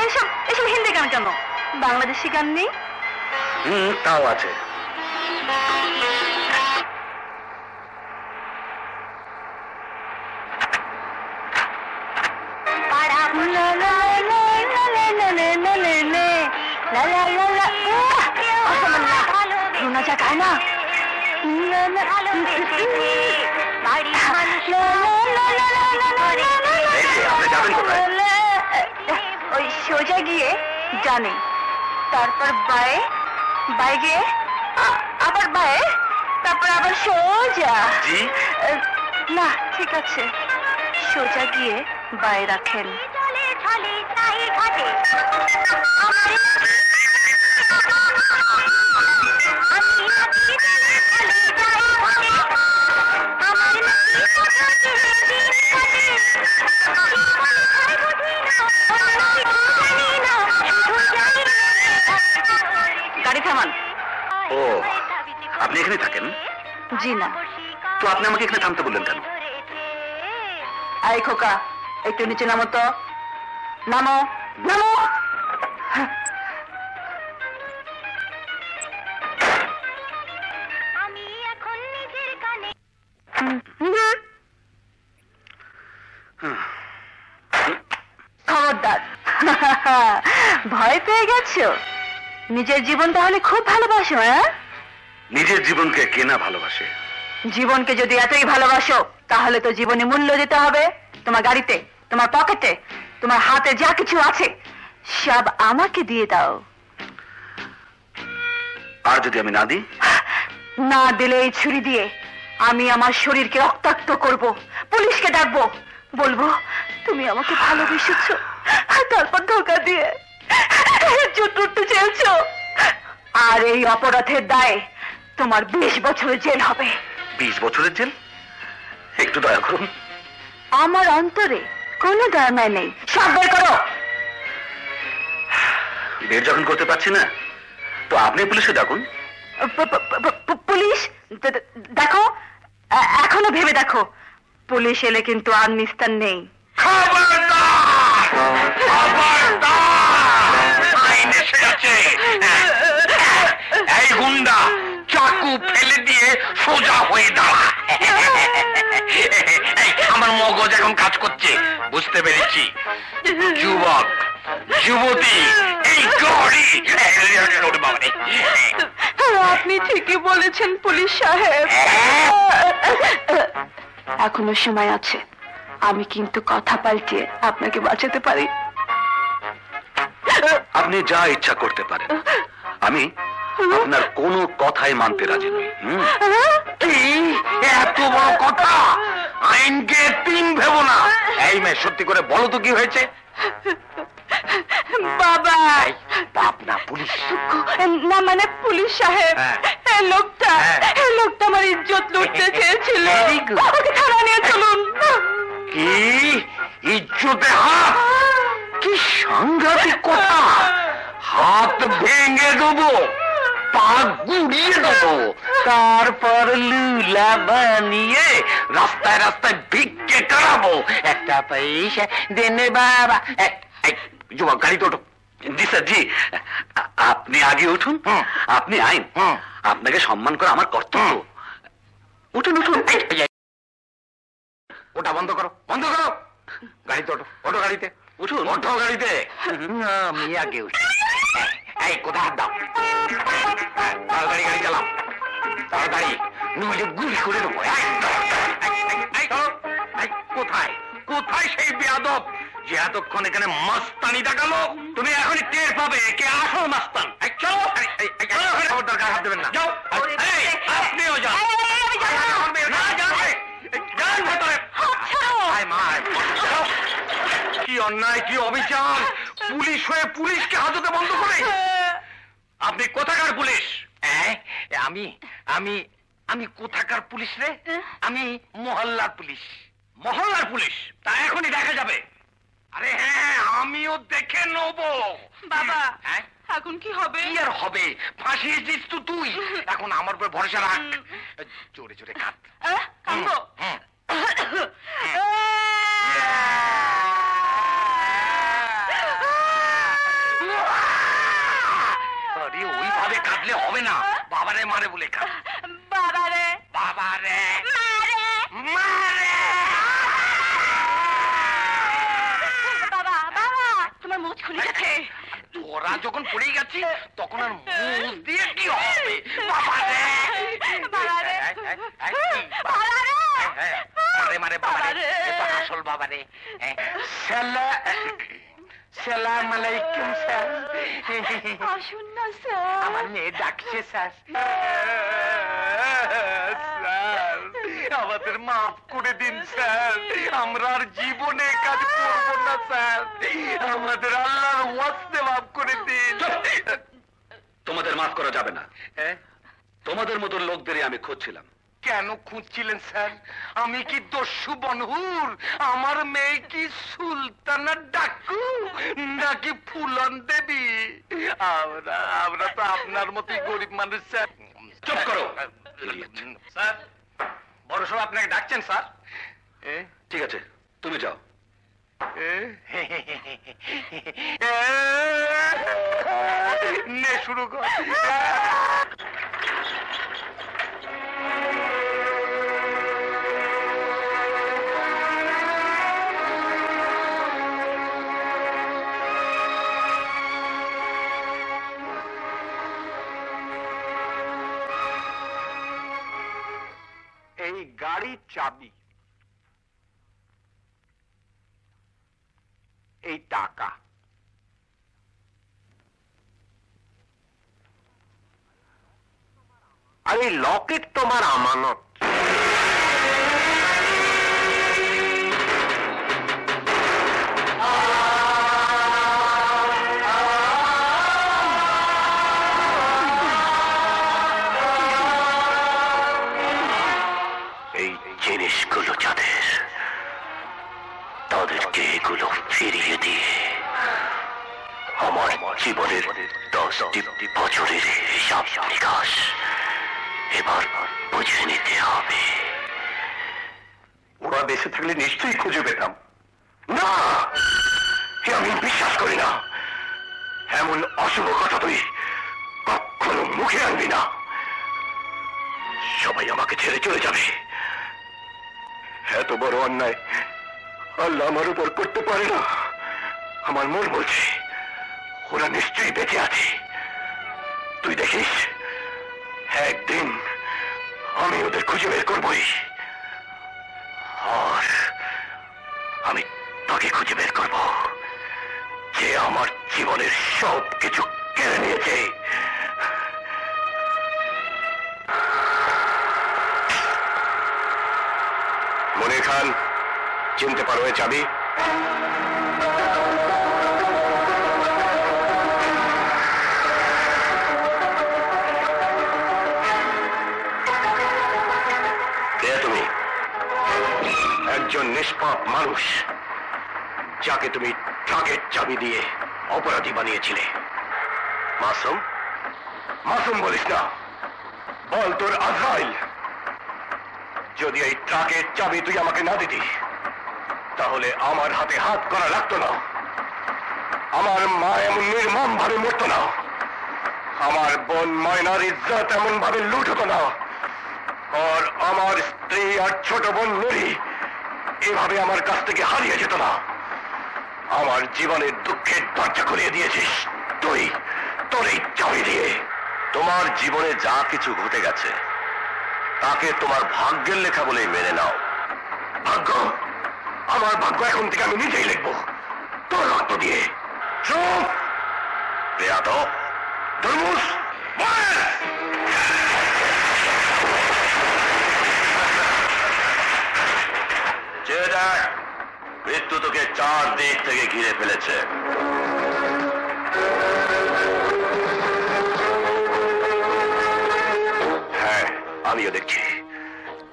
এইসব এইসব হিন্দি গান কেন? বাংলাদেশি গান নেই? হুম তাও আছে। লা। ওই সোজা গিয়ে জানে। তারপর বায়ে বাই গিয়ে আবার বায়ে তারপর আবার সোজা। না ঠিক আছে। সোজা গিয়ে বায়ে রাখেন। ও আপনি এখানে থাকেন? জি না। তো আপনি আমাকে এখানে থামতে বললেন কেন? আই খোকা একটু নিচে নামো তো। নামো নামো। খবরদার। ভয় পেয়ে গেছো? নিজের জীবন তাহলে খুব ভালোবাসো হ্যাঁ? নিজের জীবনকে কেনা ভালোবাসে? জীবনকে যদি এতই ভালোবাসো তাহলে তো জীবনে মূল্য দিতে হবে। তোমার গাড়িতে তোমার পকেটে তোমার হাতে যা কিছু আছে সব আমাকে দিয়ে দাও। আর যদি আমি না দিই? না দিলে এই ছুরি দিয়ে আমি আমার শরীরকে রক্তাক্ত করব পুলিশকে ডাকবো বলব তুমি আমাকে ভালোবেসেছ। তারপর ধোকা দিয়ে। চতুর্থ চেয়েছো আর এই অপরাধের দায়ে তোমার বিশ বছরের জেল হবে। বিশ বছরের জেল? একটু দয়া করুন। আমার অন্তরে কোনো দরমায় নেই। সব বের করো। বের যখন করতে পারছি না তো আপনি পুলিশে ডাকুন। পুলিশ? দেখো। এখনও ভেবে দেখো। পুলিশ এলে কিন্তু আর নিস্তার নেই। খবরদার! খবরদার! গুন্ডা চাকু ফেলে দিয়ে সোজা হয়ে দাঁড়া। আমার মগজ এখন কাজ করছে বুঝতে পেরেছি। যুবক যুবতী এই গড়ি। আপনি ঠিকই বলেছেন পুলিশ সাহেব। এখনও সময় আছে। আমি কিন্তু কথা পাল্টিয়ে আপনাকে বাঁচাতে পারি। আপনি যা ইচ্ছা করতে পারেন। আমি আপনার কোনো কথাই মানতে রাজি নই? এত বড় কথা? আইনকে তিন ভেবো না। এই মেয়ে সত্যি করে বলো তো কি হয়েছে? বাবা! এই, বাপ না পুলিশ। না মানে পুলিশ সাহেব হ্যাঁ। লোকটা হ্যাঁ। লোকটা আমার ইজ্জত লুটতে চেয়েছিল। আমাকে থানা নিয়ে চলুন। কি? ইজ্জতে হাত? কি সাংঘাতিক কথা? হাত ভেঙে দেবো। পা গুড়িয়ে দেবো। তারপর লুলা বানিয়ে রাস্তায় রাস্তায় ভিক্ষে করাবো। একটা পয়সা দেনে বাবা। যুবক গাড়িতে ওঠো জি স্যার জি। আপনি আগে উঠুন। আপনি আইন। হুম। আপনাকে সম্মান করা আমার কর্তব্য। উঠুন উঠুন। এই। ওটা বন্ধ করো বন্ধ করো। গাড়িতে ওঠো ওঠো গাড়িতে। উঠুন। ওঠো গাড়িতে। আমি আগে উঠি। এই কোথায় হাত দাও? তাড়াতাড়ি গাড়ি চালাও। তাড়াতাড়ি। নইলে গুলি করে দেবো। কোথায়? কোথায় সেই বেয়াদব? যে এতক্ষণ এখানে মাস্তানি দেখাল তুমি এখনই টের পাবে কে আসল মাস্তান। চলো। গায়ে হাত দেবেন না। যাও। আপনিও না, যান, ভেতরে। কি অন্যায় কি অবিচার। পুলিশ হয়ে পুলিশকে হাজতে বন্ধ করে। আপনি কোথাকার পুলিশ? আমি আমি আমি কোথাকার পুলিশ রে? আমি মহল্লার পুলিশ। মহল্লার পুলিশ? তা এখনই দেখা যাবে। আরে হ্যাঁ আমিও দেখে নেব। বাবা। হ্যাঁ। এখন কি হবে? কি আর হবে? ফাঁসিয়েছিস তো তুই। এখন আমার উপর ভরসা রাখ। জোরে জোরে কাঁদ। কাঁদবো? আরে ওইভাবে কাঁদলে হবে না। বাবারে মারে বলে কাঁদ। বাবারে। মারে। মারে। বাবা বাবা তোমার মুখ খুলে গেছে। তোরা যখন পড়ে গেছি তখন আর মুখ দিয়ে কি হবে বাবারে। এই, এই, এই, কি? বাবারে। হ্যাঁ, মারে মারে বাবারে বাবারে। এ তো আসল বাবারে হ্যাঁ। সালা সালাম আলাইকুম স্যার আসুন না স্যার আমার মেয়ে ডাকছে স্যার আমাদের মাফ করে দিন স্যার। আমরা আর জীবনে কাজ করব না স্যার। আমাদের আল্লাহর ওয়াস্তে মাফ করে দিন। তোমাদের মাফ করা যাবে না? তোমাদের মতো লোকদেরই আমি খুঁজছিলাম। কেন খুঁজছিলেন স্যার? আমি কি দস্যু বনহুর? আমার মেয়ে কি সুলতানা ডাকু? নাকি ফুলন দেবী? আমরা আমরা তো আপনার মতোই গরিব মানুষ স্যার। চুপ করো। স্যার সব আপনাকে ডাকছেন স্যার। ঠিক আছে তুমি যাও? নে শুরু কর। গাড়ির চাবি। এই টাকা। আর এই লকেট তোমার আমানত। এগুলো ফিরিয়ে দিয়ে আমার জীবনের দশটি বছরের হিসাব নিকাশ এবার বুঝে নিতে হবে। ওরা বেঁচে থাকলে নিশ্চয়ই খুঁজে পেতাম। না! আমি বিশ্বাস করি না। এমন অশুভ কথা তুই কখনো মুখে আনবি না। সবাই আমাকে ছেড়ে চলে যাবে। এত বড় অন্যায় আল্লাহ আমার উপর করতে পারে না। আমার মন বলছে, ওরা নিশ্চয়ই বেঁচে আছে। তুই দেখিস, একদিন আমি ওদের খুঁজে বের করবই। আর আমি তাকে খুঁজে বের করব, যে আমার জীবনের সব কিছু কেড়ে নিয়েছে। মনির খান চিনতে পারো এই চাবি। তুমি? একজন নিষ্পাপ মানুষ, যাকে তুমি ট্রাকের চাবি দিয়ে অপরাধী বানিয়েছিলে। মাসুম? মাসুম বলিস না। বল তোর আজরাইল। যদি এই ট্রাকের চাবি তুই আমাকে না দিতিস তাহলে আমার হাতে হাত করা লাগতো না। আমার মা এমন নির্মম ভাবে মরতো না। আমার বোন ময়নার ইজ্জত এমন ভাবে লুট হতো না। আর আমার স্ত্রী আর ছোট বোন নুরি এভাবে আমার কাছ থেকে হারিয়ে যেত না। আমার জীবনের দুঃখের দরজা খুলিয়ে দিয়েছিস তুই, তোর এই চাবি দিয়ে। তোমার জীবনে যা কিছু ঘটে গেছে, তাকে তোমার ভাগ্যের লেখা বলেই মেনে নাও। আমার ভাগ্য এখন থেকে আমি নিজেই লিখব। তোর রক্ত দিয়ে। চুপ! মৃত্যু তোকে চার দিক থেকে ঘিরে ফেলেছে। হ্যাঁ আমিও দেখছি।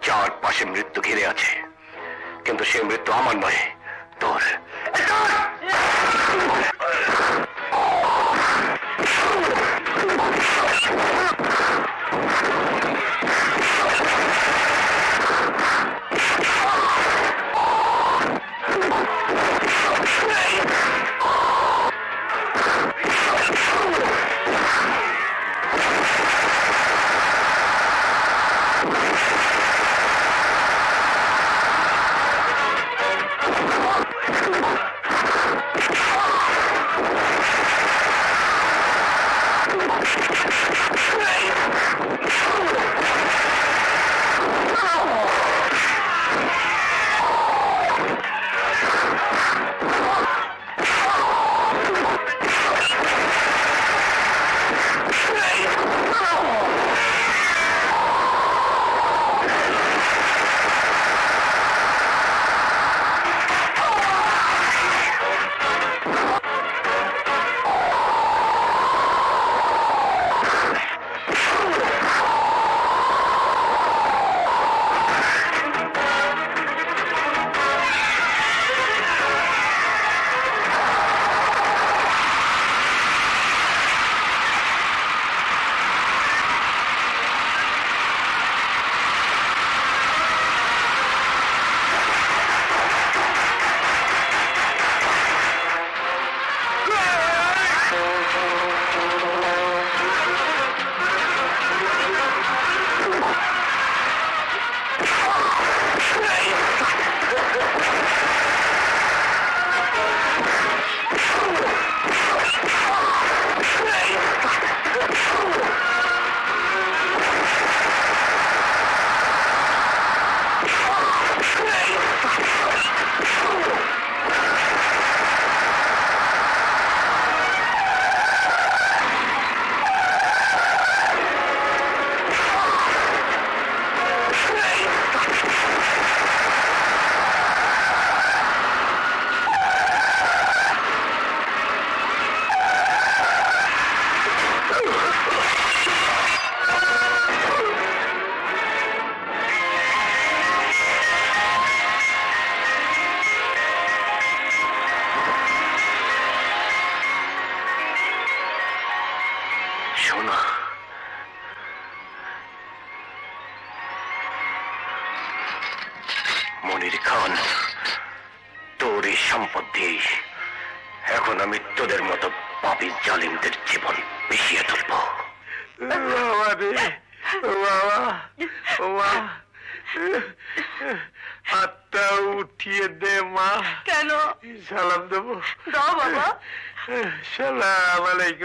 চার পাশে মৃত্যু ঘিরে আছে। কিন্তু সে মৃত্যু আমার নয় তোর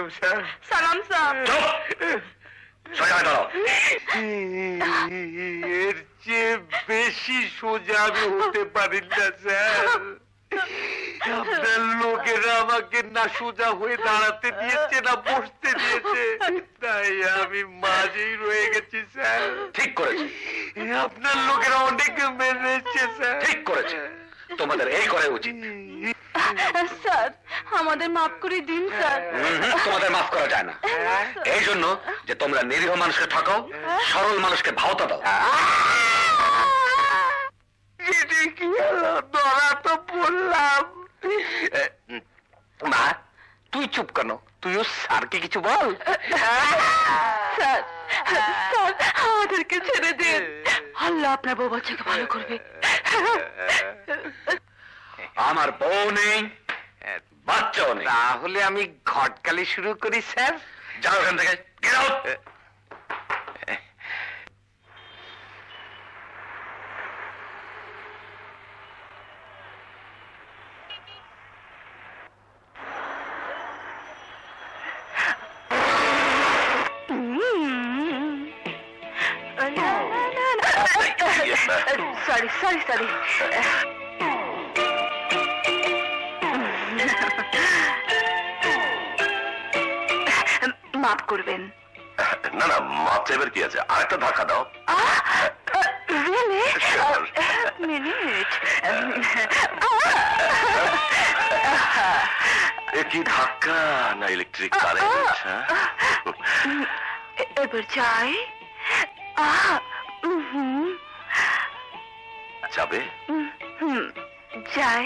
আলাইকুম স্যার সালাম সাহেব সোজা দাঁড়াও এর চেয়ে বেশি সোজা আমি হতে পারি না স্যার। আপনার লোকেরা আমাকে না সোজা হয়ে দাঁড়াতে দিয়েছে না বসতে দিয়েছে। তাই আমি মাঝেই রয়ে গেছি স্যার। ঠিক করেছে। আপনার লোকেরা অনেক মেরেছে স্যার। ঠিক করেছে। তোমাদের এই করা উচিত। স্যার আমাদের মাফ করে দিন স্যার। তোমাদের মাফ করা যায় না। এই জন্য যে তোমরা নিরীহ মানুষকে ঠকাও সরল মানুষকে ভাওতা দাও। কি ধরা তো পড়লাম। মা তুই চুপ কেন? তুইও স্যারকে কিছু বল। স্যার স্যার আমাদেরকে ছেড়ে দিন। আল্লাহ আপনার বউ বাচ্চাকে ভালো করবে। আমার বউ নেই। বাচ্চাও নেই তাহলে আমি ঘটকালি শুরু করি স্যার। যাও এখান থেকে। Get out! সরি মাফ করবেন না না মাপ চাইবার কি আছে আরেকটা ধাক্কা দাও কি ধাক্কা না ইলেকট্রিক কারেন্ট হ্যাঁ? এবার হুম যাবে যাই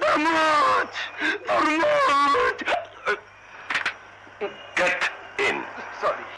তরমুজ তরমুজ গেট ইন সরি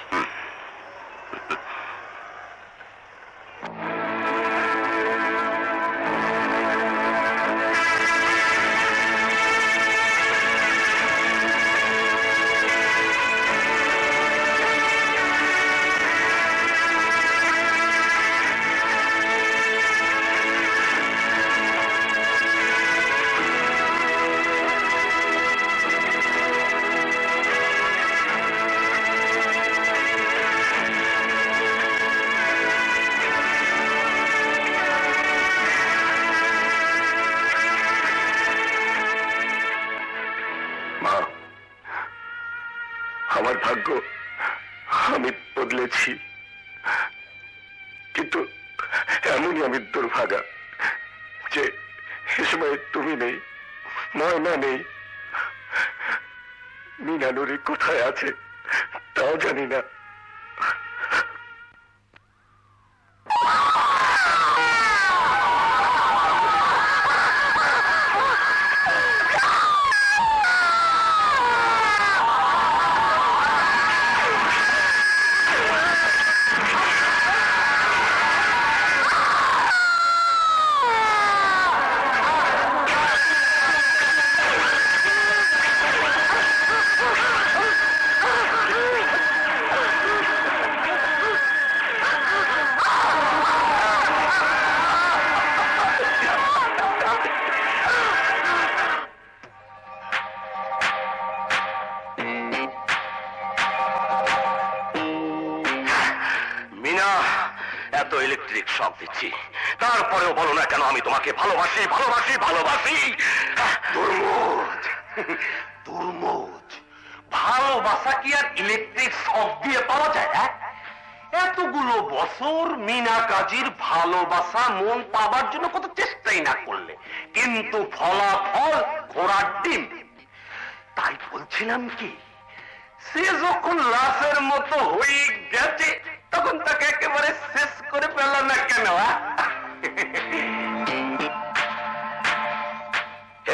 পেল না কেন হ্যাঁ?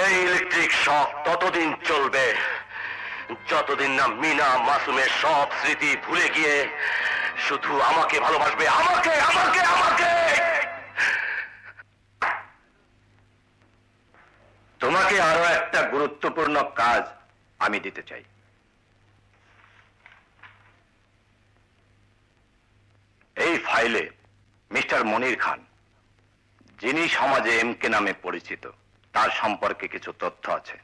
এই ইলেকট্রিক শক ততদিন চলবে। যতদিন না মিনা মাসুমের সব স্মৃতি ভুলে গিয়ে শুধু আমাকে ভালোবাসবে, আমাকে আমাকে আমাকে! তোমাকে আরও একটা গুরুত্বপূর্ণ কাজ আমি দিতে চাই। এই ফাইলে মিস্টার মনির খান, যিনি সমাজে এম কে নামে পরিচিত, তার সম্পর্কে কিছু তথ্য আছে।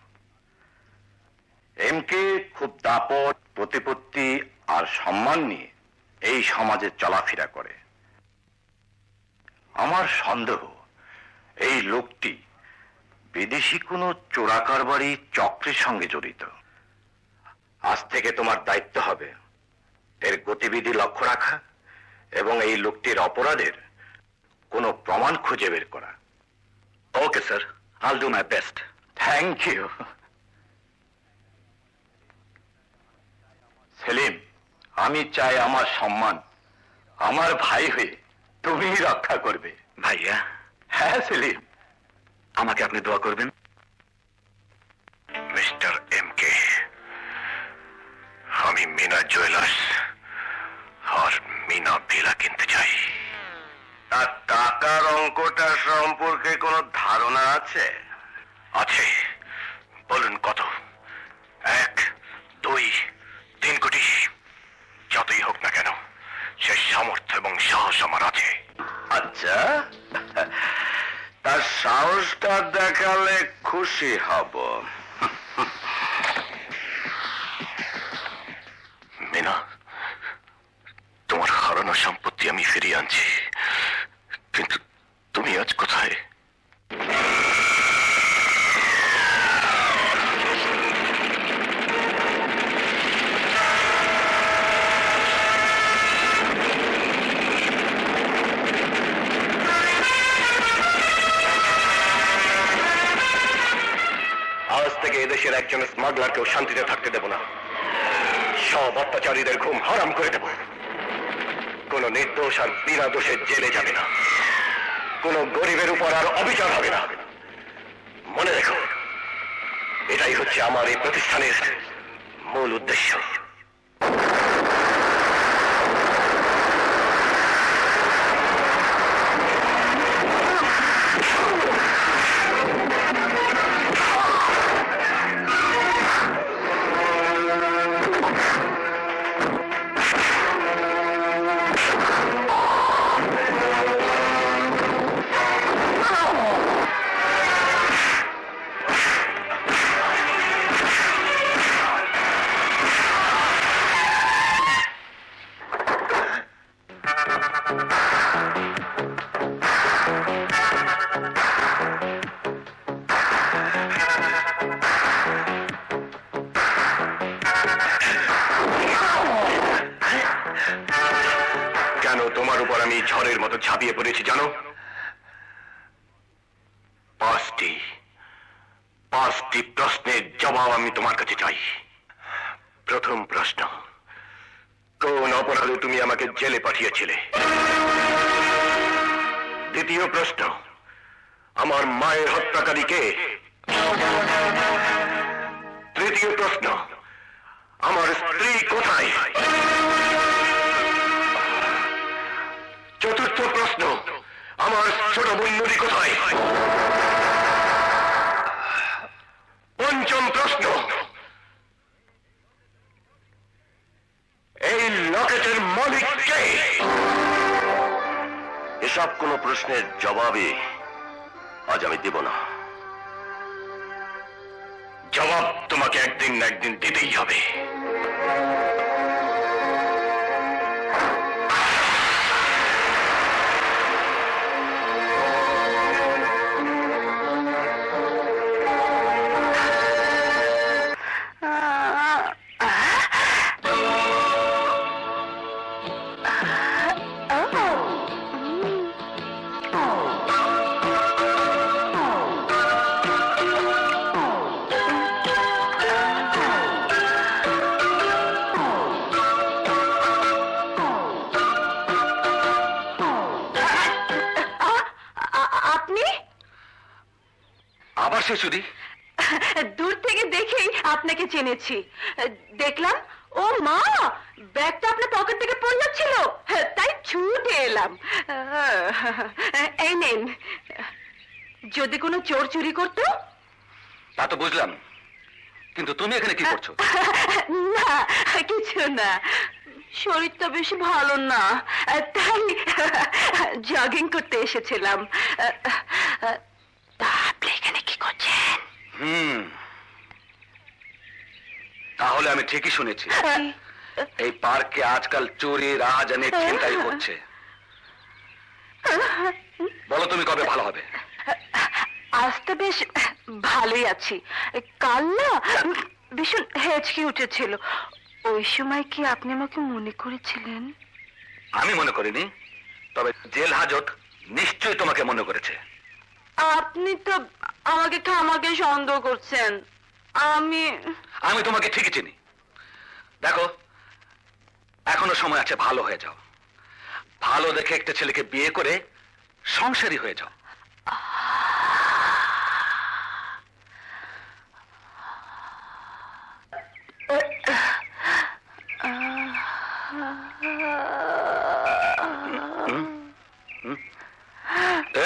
এমকে খুব দাপট, প্রতিপত্তি আর সম্মান নিয়ে এই সমাজে চলাফেরা করে। আমার সন্দেহ, এই লোকটি বিদেশি কোনো চোরাকারবারি চক্রের সঙ্গে জড়িত। আজ থেকে তোমার দায়িত্ব হবে এর গতিবিধি লক্ষ্য রাখা। এবং এই লোকটির অপরাধের কোনো প্রমাণ খুঁজে বের করা। Okay sir I'll do my best thank you Selim আমি চাই আমার সম্মান আমার ভাই হয়ে তুমি রক্ষা করবে। ভাইয়া? হ্যাঁ সেলিম। আমাকে আপনি দোয়া করবেন? মিস্টার এম কে আমি মিনা জুয়েলার্স আর মিনা ভিলা কিনতে চাই। তার টাকার অঙ্কটা সম্পর্কে কোনো ধারণা আছে? আছে। বলুন কত? এক, দুই, তিন কোটি, যতই হোক না কেন, সে সামর্থ্য এবং সাহস আমার আছে। আচ্ছা তার সাহসটা দেখালে খুশি হব। হারানো সম্পত্তি আমি ফিরিয়ে আনছি। কিন্তু তুমি আজ কোথায়? আজ থেকে এদেশের একজন স্মাগলারকেও শান্তিতে থাকতে দেব না। সব অত্যাচারীদের ঘুম হারাম করে দেব। কোন নির্দোষ আর বিনা দোষে জেলে যাবে না। কোন গরিবের উপর আর অবিচার হবে না। মনে রেখো, এটাই হচ্ছে আমার এই প্রতিষ্ঠানের মূল উদ্দেশ্য। এসব কোন প্রশ্নের জবাবে আজ আমি দেব না। জবাব তোমাকে একদিন না একদিন দিতেই হবে। আবার সে চুরি দূর থেকে দেখেই আপনাকে চিনেছি। দেখলাম ও মা ব্যাগটা আপনার পকেট থেকে পড়ে যাচ্ছিল। তাই ছুটে এলাম। এই নেন যদি কোনো চোর চুরি করতো? তা তো বুঝলাম। কিন্তু তুমি এখানে কি করছ? না কিছু না। শরীরটা বেশি ভালো না। তাই জগিং করতে এসেছিলাম তা আপনি এখানে কি করছেন হুম। তাহলে আমি ঠিকই শুনেছি। এই পার্কে আজকাল চুরি রাহাজানি ছিনতাই হচ্ছে বলো তুমি কবে ভালো হবে? আজ তো বেশ ভালোই আছি। কাল না ভীষণ হেঁচকি উঠেছিল। ওই সময় কি আপনি আমাকে মনে করেছিলেন? আমি মনে করিনি তবে জেল হাজত নিশ্চয়ই তোমাকে মনে করেছে। আপনি তো আমাকে আমাকে সন্দেহ করছেন। আমি আমি তোমাকে ঠিকই চিনি। দেখো এখনও সময় আছে ভালো হয়ে যাও। ভালো দেখে একটা ছেলেকে বিয়ে করে সংসারী হয়ে যাও।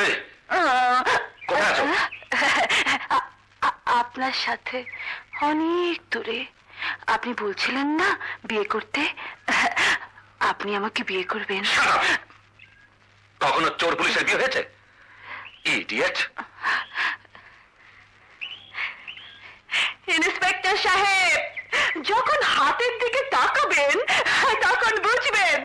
এই কোথায় আছো আ- আ- আপনার সাথে অনেক দূরে। আপনি বলছিলেন না বিয়ে করতে? আপনি আমাকে বিয়ে করবেন! কখনো চোর পুলিশের বিয়ে হয়েছে? ইডিয়েট ইন্সপেক্টর সাহেব যখন হাতের দিকে তাকাবেন তখন বুঝবেন।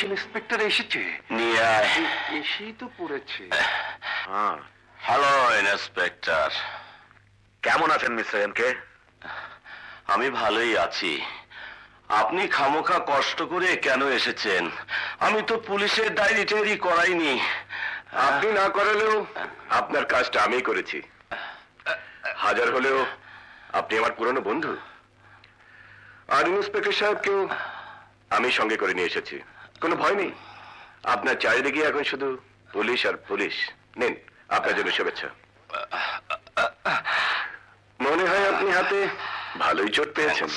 পুলিশ ইন্সপেক্টর এসেছে? নিয়ে আয়। এসেই তো পড়েছে। হ্যালো ইন্সপেক্টর কেমন আছেন মিস্টার এম কে? আমি ভালোই আছি। আপনি খামোখা কষ্ট করে কেন এসেছেন? আমি তো পুলিশের ডায়েরি টায়েরি করাইনি। আপনি না করালেও আপনার কাজটা আমিই করেছি। হাজার হলেও আপনি আমার পুরনো বন্ধু। আর ইন্সপেক্টর সাহেবকেও আমি সঙ্গে করে নিয়ে এসেছি। কোনো ভয় নেই। আপনার চারিদিকে এখন শুধু পুলিশ আর পুলিশ। নিন, আপনার জন্য শুভেচ্ছা। মনে হয় আপনি হাতে ভালোই চোট পেয়েছেন।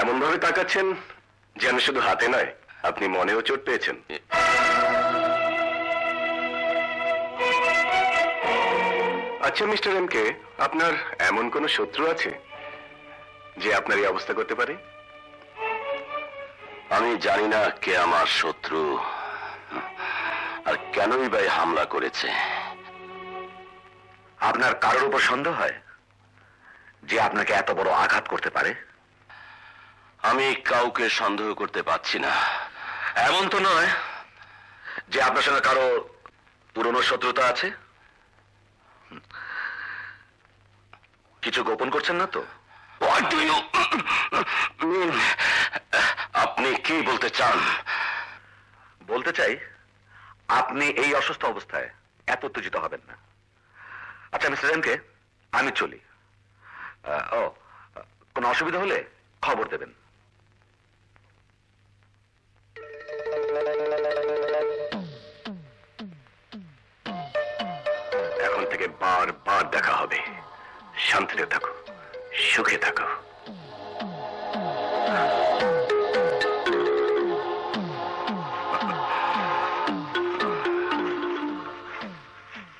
এমন ভাবে তাকাচ্ছেন যেন শুধু হাতে নয়, আপনি মনেও চোট পেয়েছেন। আচ্ছা মিস্টার এম কে, আপনার এমন কোন শত্রু আছে যে আপনার এই অবস্থা করতে পারে? আমি জানি না কে আমার শত্রু। আর কেনই ভাই হামলা করেছে? আপনার কারোর উপর সন্দেহ হয় যে আপনাকে এত বড় আঘাত করতে পারে? আমি কাউকে সন্দেহ করতে পারছি না। এমন তো নয় যে আপনার সঙ্গে কারও পুরনো শত্রুতা আছে? কিছু গোপন করছেন না তো? Mean? আপনি কি বলতে চান? বলতে চাই, আপনি এই অসুস্থ অবস্থায় এত উত্তেজিত হবেন না। আচ্ছা মিস্টার এমকে আমি চলি। ও, কোনো অসুবিধা হলে খবর দেবেন। এখন থেকে বার বার দেখা হবে। শান্তিতে থাকো সুখে থাকো।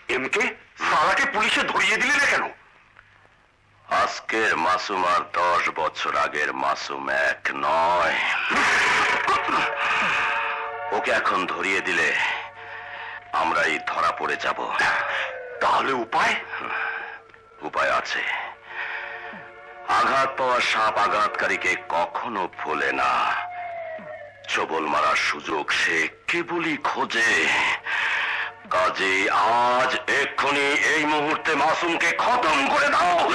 এমকে সারাকে পুলিশে ধরিয়ে দিলে না কেন? আজকের মাসুম আর দশ বছর আগের মাসুম এক নয়। ওকে এখন ধরিয়ে দিলে আমরাই ধরা পড়ে যাব। তাহলে উপায়? উপায় আছে। আঘাত পাওয়া সাপ আঘাতকারীকে কখনো ভোলে না। চবল মারার সুযোগ সে কেবলই খোঁজে। কাজে আজ এক্ষুনি এই মুহূর্তে মাসুমকে খতম করে দাও।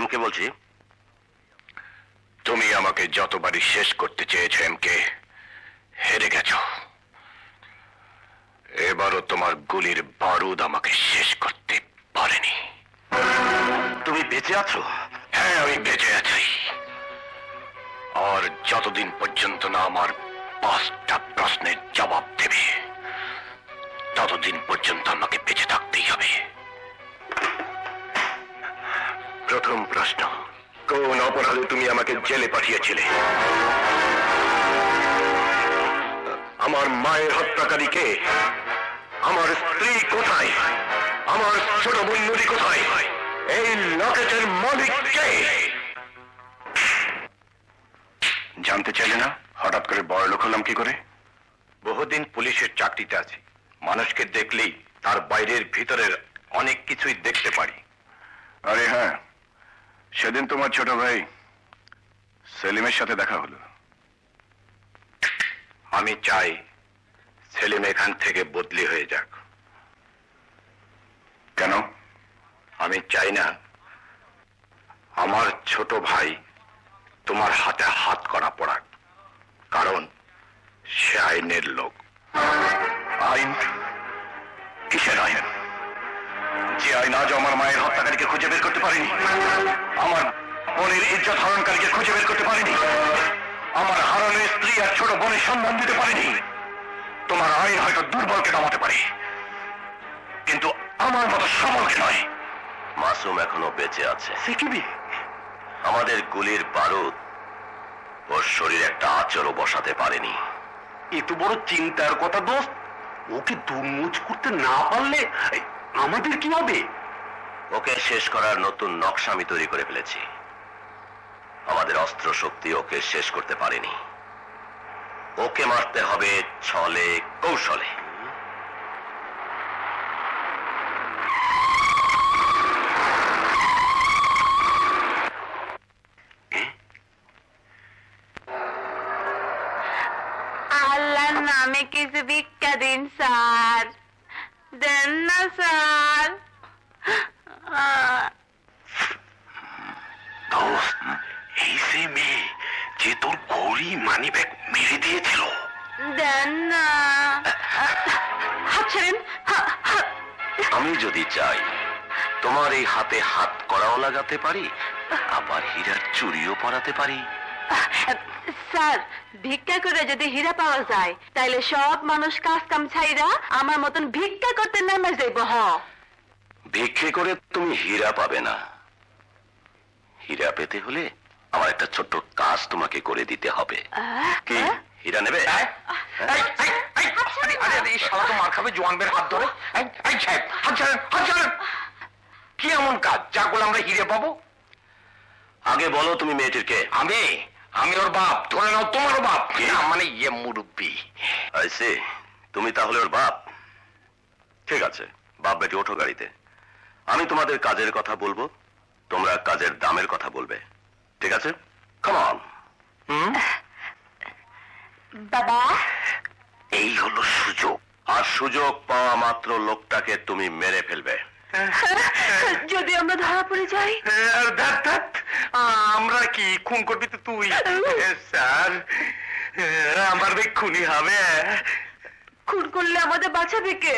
হ্যালো এম কে বলছি। তুমি আমাকে যতবারই শেষ করতে চেয়েছো এম কে হেরে গেছো। এবারও তোমার গুলির বারুদ আমাকে শেষ করতে পারেনি। তুমি বেঁচে আছো? হ্যাঁ আমি বেঁচে আছি। আর যতদিন পর্যন্ত না আমার পাঁচটা প্রশ্নের জবাব দেবে ততদিন পর্যন্ত আমাকে বেঁচে থাকতেই হবে। প্রথম প্রশ্ন কোন অপরাধে তুমি আমাকে জেলে পাঠিয়েছিলে? আমার মায়ের হত্যাকারী কে? আমার স্ত্রী কোথায়? আমার ছোট বন্ধুটি কোথায়? এই লকেটের মালিক কে? জানতে চাইলে না হঠাৎ করে বড় লোক হলাম কি করে? বহুদিন পুলিশের চাকরিতে আছি। মানুষকে দেখলেই তার বাইরের ভিতরের অনেক কিছুই দেখতে পারি। আরে হ্যাঁ সেদিন তোমার ছোট ভাই সেলিমের সাথে দেখা হলো। আমি চাই সেলিম এখান থেকে বদলি হয়ে যাক। কেন? আমি চাই না আমার ছোট ভাই তোমার হাতে হাত করা পড়াক, কারণ সে আইনের লোক। আইন? কিসের আইন? যে আইন আজ আমার মায়ের হত্যাকারীকে খুঁজে বের করতে পারেনি। আমার বোনের ইজ্জত হরণকারীকে খুঁজে বের করতে পারেনি। আমার হারানো স্ত্রী আর ছোট বোনের সন্ধান দিতে পারেনি। তোমার আইন হয়তো দুর্বলকে দমাতে পারে। কিন্তু আমার মতো সবলকে নয়। মাসুম এখনও বেঁচে আছে। সিকিবি আমাদের গুলির বারুদ ওর শরীরে একটা আচরও বসাতে পারেনি। এত বড় চিন্তার কথা দোস্ত। ওকে দুমুচ করতে না পারলে আমাদের কি হবে? ওকে শেষ করার নতুন নকশা আমি তৈরি করে ফেলেছি। আমাদের অস্ত্র শক্তি ওকে শেষ করতে পারেনি। ওকে মারতে হবে ছলে কৌশলে। আল্লাহর নামে কিছু ভিক্ষা দিন স্যার। দেন না স্যার। দোস্ত এই সে মেয়ে যে তোর ঘড়ি মানি ব্যাগ মেরে দিয়েছিল। দেন না। হাত ছেড়েন আমি যদি চাই তোমার এই হাতে হাত করাও লাগাতে পারি আবার হীরার চুরিও পরাতে পারি। স্যার ভিক্ষা করে যদি হীরা পাওয়া যায় তাইলে সব মানুষ কাজ কাম ছাইরা আমার মতন ভিক্ষা করতে নেমে যাইব হ। ভিক্ষে করে তুমি হীরা পাবে না। হীরা পেতে হলে আমার একটা ছোট্ট কাজ তোমাকে করে দিতে হবে। কি? হীরা নেবে। কি এমন কাজ যা করলে আমরা হিরে পাবো? আগে বলো তুমি মেয়েটিরকে আমি? আমি ওর বাপ ধরে নাও তোমারও বাপ। না, মানে ইয়ে মুরব্বী। আইসে তুমি তাহলে ওর বাপ? ঠিক আছে বাপ বেটি ওঠো গাড়িতে। আমি তোমাদের কাজের কথা বলব তোমরা কাজের দামের কথা বলবে। ঠিক আছে? কমন বাবা? এই হলো সুযোগ। আর সুযোগ পাওয়া মাত্র লোকটাকে তুমি মেরে ফেলবে। যদি আমরা ধরা পড়ে যাই? ধ্যাত, আমরা কি খুন করবি তো তুই? স্যার। আমার খুনি হবে। খুন করলে আমাদের বাঁচাবে কে?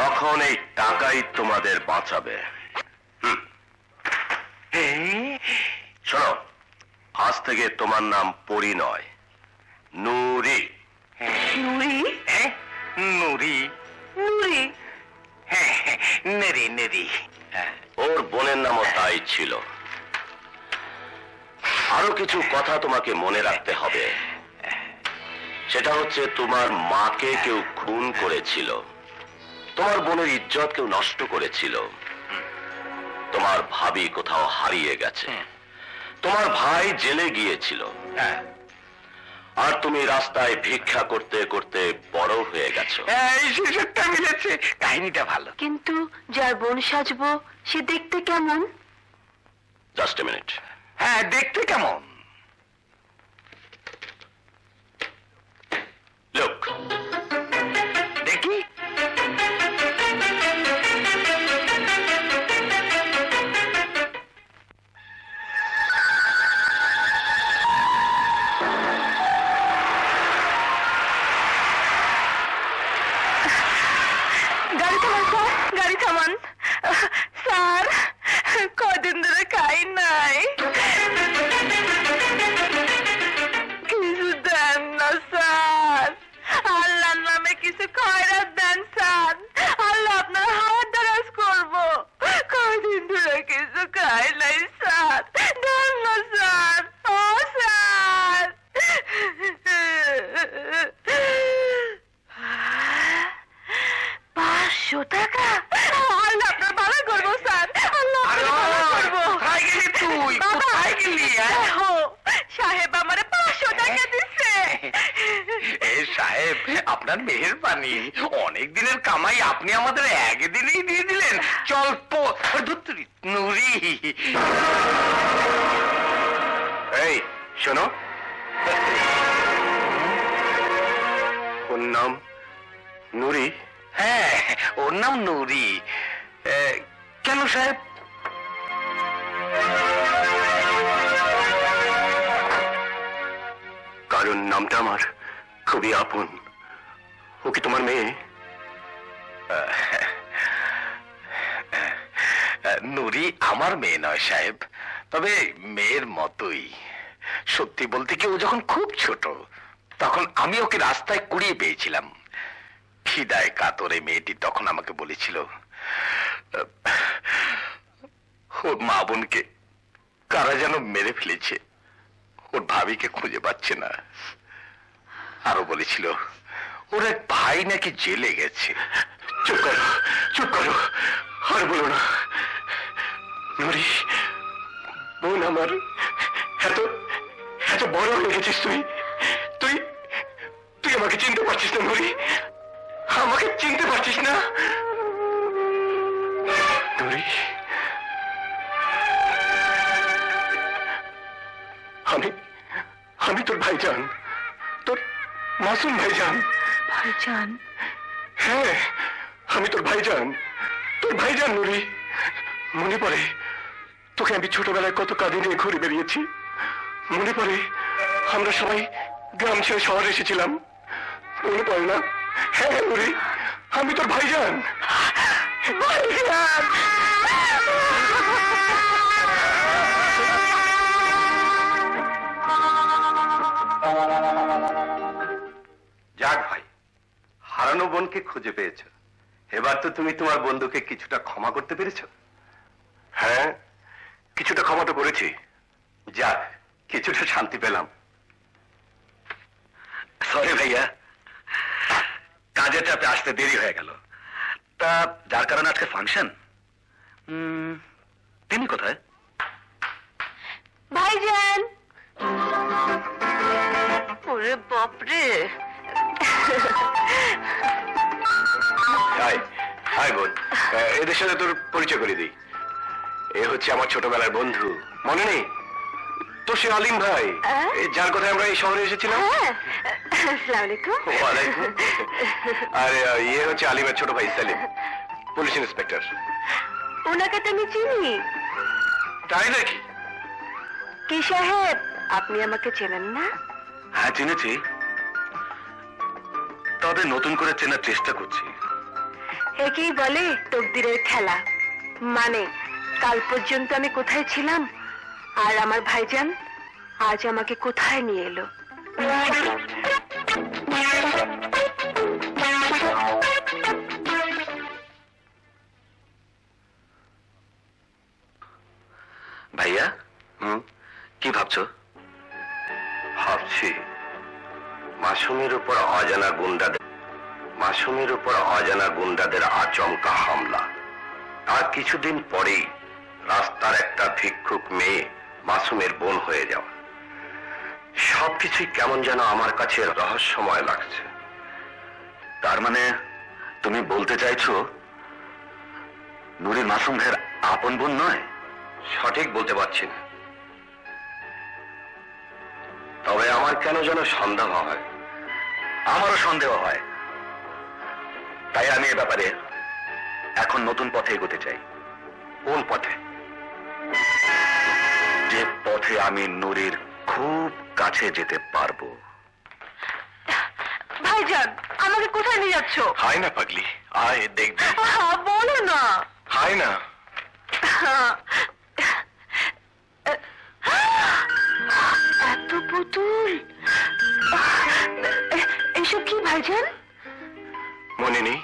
তখন এই টাকাই তোমাদের বাঁচাবে। শোনো আজ থেকে তোমার নাম পরি নয় নুরি? নুরি? হ্যাঁ নুরি? নুরি? হ্যাঁ হ্যাঁ, নেরি নেরি হ্যাঁ ওর বোনের নামও তাই ছিল। আরও কিছু কথা তোমাকে মনে রাখতে হবে। সেটা হচ্ছে তোমার মাকে কেউ খুন করেছিল। তোমার বোনের ইজ্জত কেউ নষ্ট করেছিল। তোমার ভাবি কোথাও হারিয়ে গেছে। তোমার ভাই জেলে গিয়েছিল। হ্যাঁ। আর তুমি রাস্তায় ভিক্ষা করতে করতে বড় হয়ে গেছো। এই সুযোগটা মিলেছে কাহিনীটা ভালো। কিন্তু যার বোন সাজবো সে দেখতে কেমন? জাস্ট মিনিট হ্যাঁ দেখতে কেমন? লোক স্যার কদিন ধরে খাই নাই সাহেব আমারে পাঁচশো টাকা দিচ্ছে সাহেব আপনার মেহেরবানি। অনেক দিনের কামাই আপনি আমাদের একদিনেই দিয়ে দিলেন। চল্প নুরি। এই শোনো। ওর নাম নুরি। হ্যাঁ ওর নাম নুরি। কেন সাহেব? কারণ নামটা আমার। খুবই আপন। ও কি তোমার মেয়ে? নুরি আমার মেয়ে নয় সাহেব, তবে মেয়ের মতোই। সত্যি বলতে কি ও যখন খুব ছোট, তখন আমি ওকে রাস্তায় কুড়িয়ে পেয়েছিলাম। খিদায় কাতরে মেয়েটি তখন আমাকে বলেছিল ওর মা বোনকে কারা যেন মেরে ফেলেছে। ওর ভাবিকে খুঁজে পাচ্ছে না। আরও বলেছিল, ওর এক ভাই নাকি জেলে গেছে। চুপ করো চুপ করো, আর বলো না। নুরি বোন আমার, এত এত বড় হয়ে গেছিস তুই। তুই তুই আমাকে চিনতে পারছিস না নুরি আমাকে চিনতে পারছিস না। নুরি আমি আমি তোর ভাইজান। তোর মাসুম ভাইজান। ভাইজান? হ্যাঁ আমি তোর ভাইজান। তোর ভাইজান নুরি। মনে পড়ে তোকে আমি ছোটবেলায় কত কাঁদে নিয়ে ঘুরে বেরিয়েছি মনে পড়ে আমরা সবাই গ্রাম ছেড়ে শহরে এসেছিলাম। মনে পড়ে না? হ্যাঁ নুরি আমি তোর ভাইজান। ভাইজান! যাক ভাই হারানো বোনকে খুঁজে পেয়েছ। এবার তো তুমি তোমার বন্ধুকে কিছুটা ক্ষমা করতে পেরেছ। হ্যাঁ কিছুটা ক্ষমা তো করেছি। যাক কিছুটা শান্তি পেলাম। সরি ভাইয়া কাজের চাপে আসতে দেরি হয়ে গেল। তা যার কারণে আজকে ফাংশন? তিনি কোথায়? ভাইজান! ওরে বাপরে! হাই হাই বোন. এদের সাথে তোর পরিচয় করে দিই। এ হচ্ছে আমার ছোটবেলার বন্ধু। মনে নেই? তো সে আলিম ভাই? যার কথা আমরা এই শহরে এসেছিলাম। হ্যাঁ। আর ইয়ে হচ্ছে আলিমের ছোট ভাই সালিম পুলিশ ইন্সপেক্টর। ওনাকে তো আমি চিনি। তাই নাকি? কি সাহেব আপনি আমাকে চেনেন না? হ্যাঁ চিনেছি। তবে নতুন করে চেনার চেষ্টা করছি। একেই বলে তকদিরের খেলা। মানে কাল পর্যন্ত আমি কোথায় ছিলাম? আর আমার ভাইজান আজ আমাকে কোথায় নিয়ে এলো? ভাইয়া হুম? কি ভাবছ? ভাবছি। মাসুমের উপর অজানা গুন্ডাদের মাসুমের উপর অজানা গুন্ডাদের আচমকা হামলা। তার কিছুদিন পরেই রাস্তার একটা ভিক্ষুক মেয়ে মাসুমের বোন হয়ে যাওয়া। সবকিছুই কেমন যেন আমার কাছে রহস্যময় লাগছে। তার মানে তুমি বলতে চাইছো নুরি মাসুম ভাইয়ের আপন বোন নয়? সঠিক বলতে পারছি না। তবে আমার কেন যেন সন্দেহ হয়? আমারও সন্দেহ হয়। তাই আমি এ ব্যাপারে এখন নতুন পথে এগোতে চাই। কোন পথে? যে পথে আমি নুরির খুব কাছে যেতে পারব। ভাইজান আমাকে কোথায় নিয়ে যাচ্ছ? হাই না পাগলি আয় দেখবি আহা, বলো না। হাই না। এত পুতুল। এসব কি ভাইজান? মনে নেই।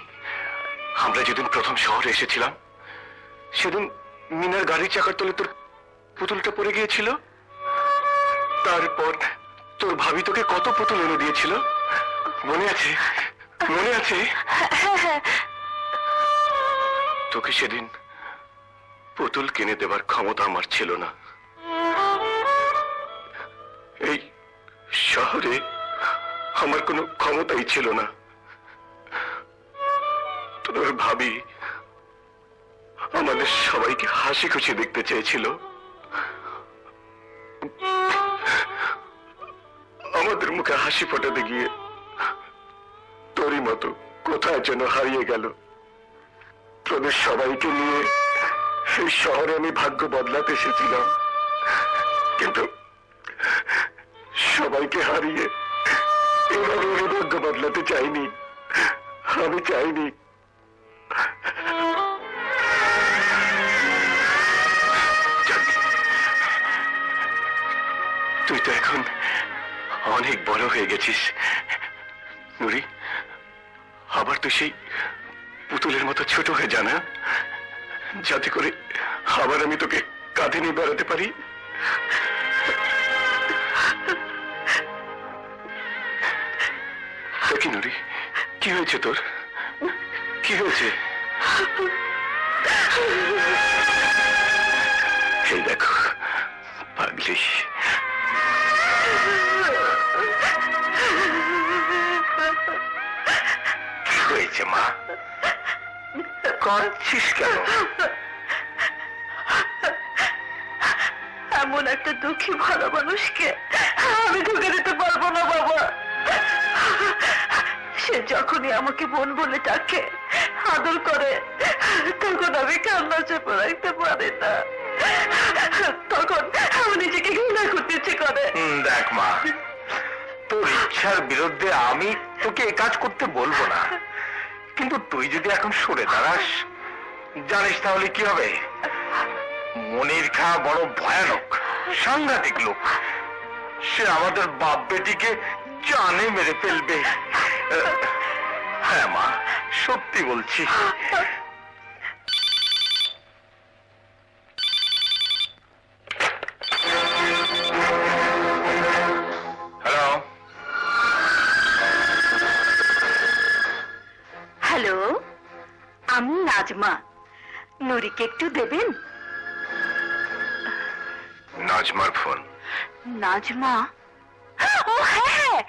আমরা যেদিন প্রথম শহরে এসেছিলাম সেদিন মিনার গাড়ির চাকার তলে তোর পুতুলটা পড়ে গিয়েছিল। তারপর তোর ভাবি তোকে কত পুতুল এনে দিয়েছিল? মনে আছে? মনে আছে? তোকে সেদিন পুতুল কিনে দেবার ক্ষমতা আমার ছিল না। এই শহরে আমার কোনো ক্ষমতাই ছিল না। তোর ভাবি, আমাদের সবাইকে হাসি খুশি দেখতে চেয়েছিল। আমাদের মুখে হাসি ফোটাতে গিয়ে তোরই মতো কোথায় যেন হারিয়ে গেল। তোদের সবাইকে নিয়ে এই শহরে আমি ভাগ্য বদলাতে এসেছিলাম। কিন্তু সবাইকে হারিয়ে এভাবে আমি ভাগ্য বদলাতে চাইনি। আমি চাইনি। তুই তো এখন অনেক বড় হয়ে গেছিস। নুরি, আবার তুই সেই পুতুলের মতো ছোট হয়ে জানা যাতে করে আবার আমি তোকে কাঁধে নিয়ে বেড়াতে পারি। কি নুরি? কি হয়েছে তোর? কি হয়েছে? এই দেখো, পাগলি। হয়েছে, মা? কাঁদছিস কেন? এমন একটা দুঃখী ভালো মানুষকে আমি ঢুকে দিতে পারব না, বাবা। সে যখনই আমাকে বোন বলে ডাকে, আদর করে, তখন আমি কান্না চেপে রাখতে পারি না। তখন আমি নিজেকে ঘৃণা করতে ইচ্ছে করে। দেখ মা, তোর ইচ্ছার বিরুদ্ধে আমি তোকে এই কাজ করতে বলব না। কিন্তু তুই যদি এখন সরে দাঁড়াস, জানিস তাহলে কি হবে? মনির খা বড় ভয়ানক, সাংঘাতিক লোক। সে আমাদের বাপ বেটিকে জানে মেরে ফেলবে। হ্যাঁ মা সত্যি বলছি। হ্যালো? হ্যালো আমি নাজমা। নুরিকে একটু দেবেন? নাজমার ফোন। নাজমা? ও হ্যাঁ হ্যাঁ।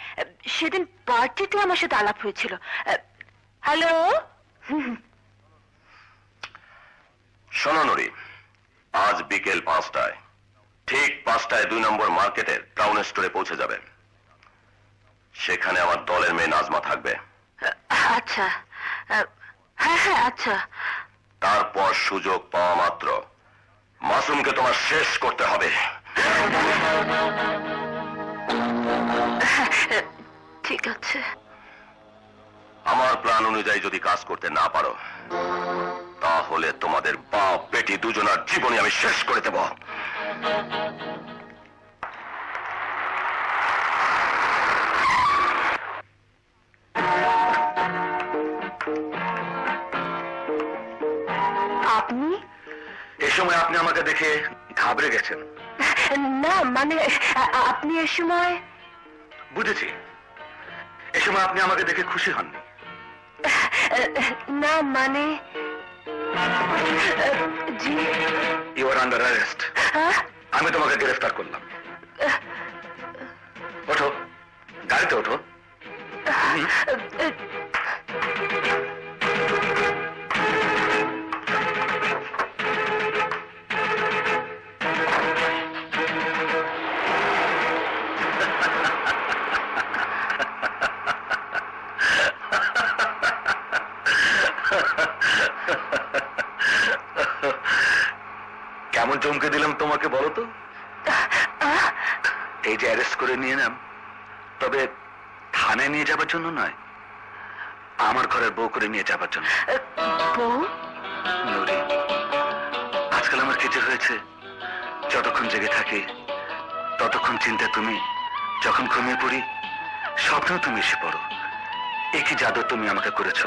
সেদিন পার্টিতে আমার সাথে আলাপ হয়েছিল। হ্যালো শোনো নুরি আজ বিকেল পাঁচটায় ঠিক পাঁচটায় দুই নম্বর মার্কেটের টাউন স্টোরে পৌঁছে যাবে। সেখানে আমার দলের মেয়ে নাজমা থাকবে। আচ্ছা হ্যাঁ হ্যাঁ আচ্ছা। তারপর সুযোগ পাওয়া মাত্র মাসুমকে তোমার শেষ করতে হবে। ঠিক আছে। আমার প্ল্যান অনুযায়ী যদি কাজ করতে না পারো তাহলে তোমাদের বাপ বেটি দুজনার জীবনে আমি শেষ করে দেব। আপনি? এ সময় আপনি আমাকে দেখে ঘাবড়ে গেছেন। না মানে আপনি এ সময় বুঝেছি। এ সময় আপনি আমাকে দেখে খুশি হননি। না মানে? জি। You are under arrest? আমি তোমাকে গ্রেফতার করলাম। ওঠো। গাড়িতে ওঠো। কেমন চমকে দিলাম তোমাকে বলো তো? এই যে অ্যারেস্ট করে নিয়ে নাম তবে থানায় নিয়ে যাবার জন্য নয় আমার ঘরের বউ করে নিয়ে যাবার জন্য। নুরি আজকাল আমার কিছু হয়েছে যতক্ষণ জেগে থাকি ততক্ষণ চিন্তা তুমি যখন ঘুমিয়ে পড়ি স্বপ্নেও তুমি এসে পড়ো। একই জাদু তুমি আমাকে করেছ?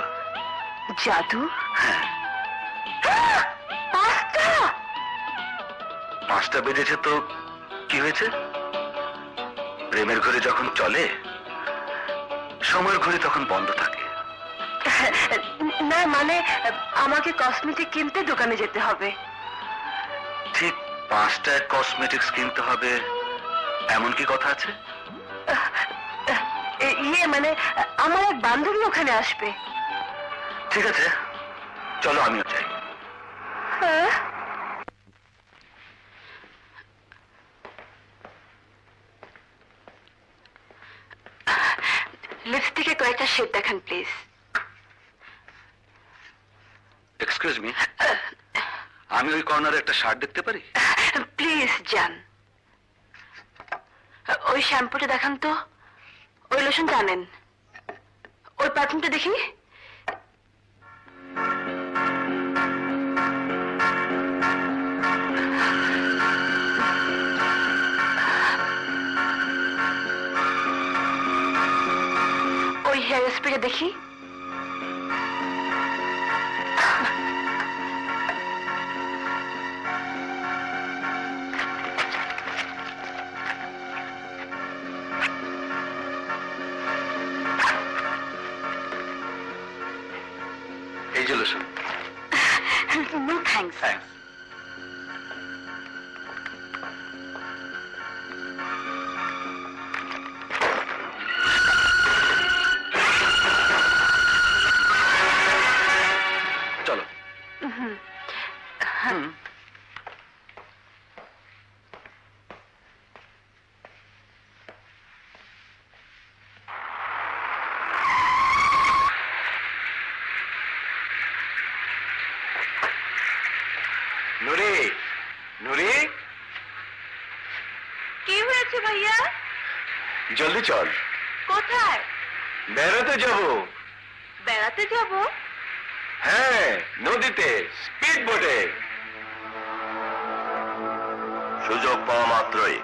জাদু? হ্যাঁ। পাঁচটা! পাঁচটা বেজেছে তো কি হয়েছে? প্রেমের ঘড়ি যখন চলে সময়ের ঘড়ি তখন বন্ধ থাকে। না মানে আমাকে কসমেটিক কিনতে দোকানে যেতে হবে। ঠিক পাঁচটায় কসমেটিক্স কিনতে হবে এমন কি কথা আছে? ইয়ে মানে আমার এক বান্ধবী ওখানে আসবে। ঠিক আছে। চলো আমিও হ্যাঁ লিপস্টিকে কয়েকটা শেড দেখান প্লিজ এক্সকিউজ মি আমি ওই কর্নারে একটা শার্ট দেখতে পারি? প্লিজ যান ওই শ্যাম্পুটা দেখান তো। ওই লোশন জানেন ওই পারফিউমটা দেখি ওই হেয়ার স্প্রেটা দেখি এই চল। কোথায়? বেরোতে যাব। বেড়াতে যাব? হ্যাঁ নদীতে স্পিড বোটে সুযোগ পাওয়া মাত্রই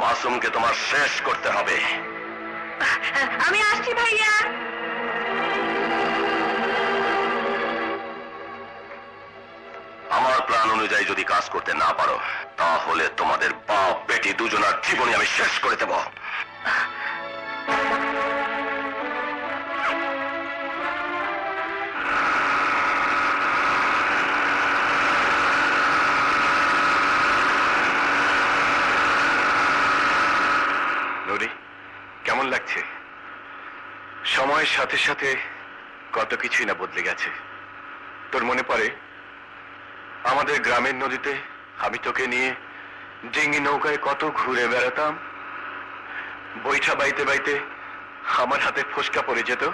মাসুমকে তোমার শেষ করতে হবে। আমি আসছি ভাইয়া। আমার প্ল্যান অনুযায়ী যদি কাজ করতে না পারো তাহলে তোমাদের বাপ বেটি দুজনার জীবনে আমি শেষ করে দেব। সময়ের সাথে সাথে কত কিছুই না বদলে গেছে। তোর মনে পড়ে? আমাদের গ্রামের নদীতে আমি তোকে নিয়ে ডিঙ্গি নৌকায় কত ঘুরে বেড়াতাম? বৈঠা বাইতে বাইতে আমার হাতে ফসকা পড়ে যেত।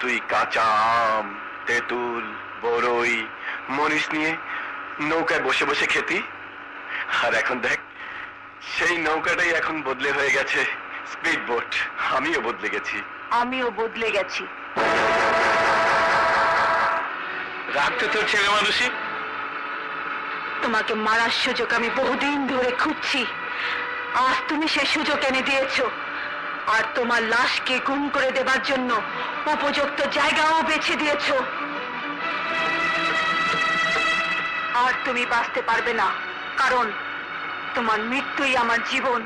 তুই কাঁচা আম, তেঁতুল বড়ই মরিচ নিয়ে নৌকায় বসে বসে খেতি। আর এখন দেখ, সেই নৌকাটাই এখন বদলে হয়ে গেছে স্পিড বোট আমিও বদলে গেছি। আমিও বদলে গেছি। রাখতে তোর ছেলে মানুষই। তোমাকে মারার সুযোগ আমি বহুদিন ধরে খুঁজছি। আজ তুমি সে সুযোগ এনে দিয়েছ। আর তোমার লাশকে গুম করে দেবার জন্য উপযুক্ত জায়গাও বেছে দিয়েছ। আর তুমি বাঁচতে পারবে না কারণ তোমার মৃত্যুই আমার জীবন।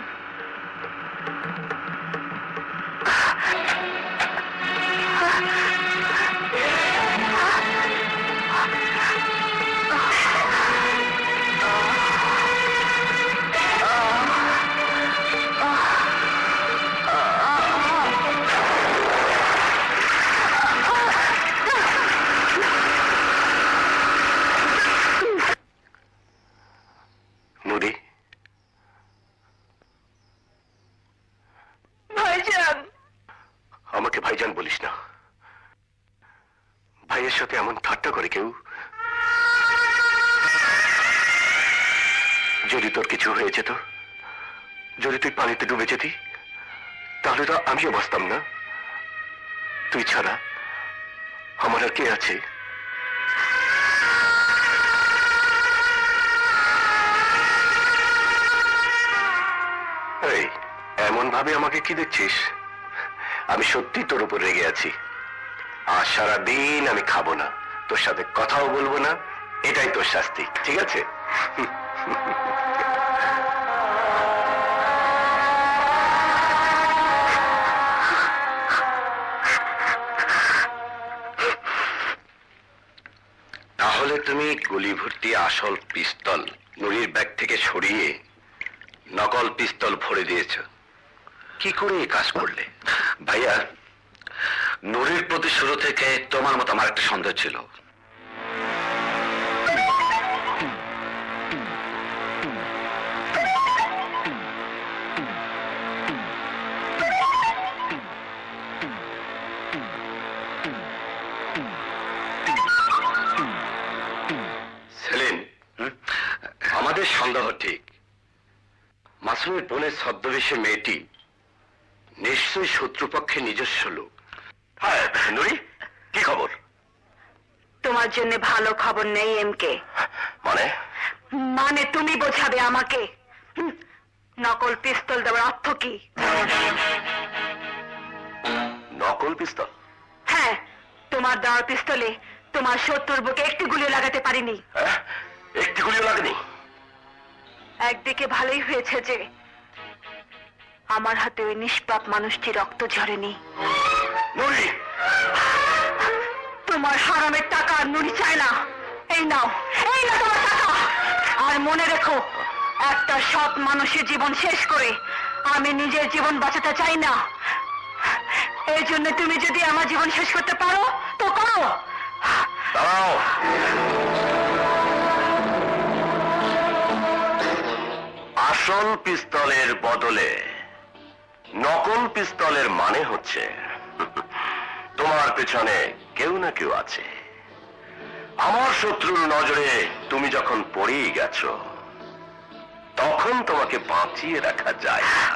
পানিতে ডুবে যেতি তাহলে তো আমিও বাঁচতাম না। তুই ছাড়া আমার আর কে আছে? এমন ভাবে আমাকে কি দেখছিস? আমি সত্যি তোর উপর রেগে আছি। আর সারা দিন আমি খাব না। তোর সাথে কথাও বলব না। এটাই তোর শাস্তি, ঠিক আছে? তুমি গুলি ভর্তি আসল পিস্তল নুরির ব্যাগ থেকে সরিয়ে নকল পিস্তল ভরে দিয়েছ। কি করে এই কাজ করলে? ভাইয়া নুরির প্রতি শুরু থেকে তোমার মতো আমার একটা সন্দেহ ছিল। সন্দেহ ঠিক। মাসুমের বোনের ছদ্মবেশে মেয়েটি নিশ্চয়ই শত্রুপক্ষে নিজস্ব লোক। হ্যাঁ নুরি কি খবর? তোমার জন্য ভালো খবর নেই এমকে। মানে? মানে তুমি বোঝাবে আমাকে। নকল পিস্তল দেওয়ার অর্থ কি? নকল পিস্তল? হ্যাঁ তোমার দেওয়ার পিস্তলে তোমার শত্রুর বুকে একটি গুলি লাগাতে পারিনি। হ্যাঁ একটি গুলিও লাগেনি? একদিকে ভালোই হয়েছে যে আমার হাতে ওই নিষ্পাপ মানুষটি রক্ত ঝরেনি। তোমার হারামের টাকা আর নুড়ি চায় না। এই নাও এই না তোমার টাকা। আর মনে রেখো একটা সৎ মানুষের জীবন শেষ করে আমি নিজের জীবন বাঁচাতে চাই না। এই জন্য তুমি যদি আমার জীবন শেষ করতে পারো তো করো। দাঁড়াও। আসল পিস্তলের বদলে। নকল পিস্তলের মানে হচ্ছে, তোমার পেছনে কেউ না কেউ আছে। আমার শত্রুর নজরে তুমি যখন পড়েই গেছো, তখন তোমাকে বাঁচিয়ে রাখা যায় না।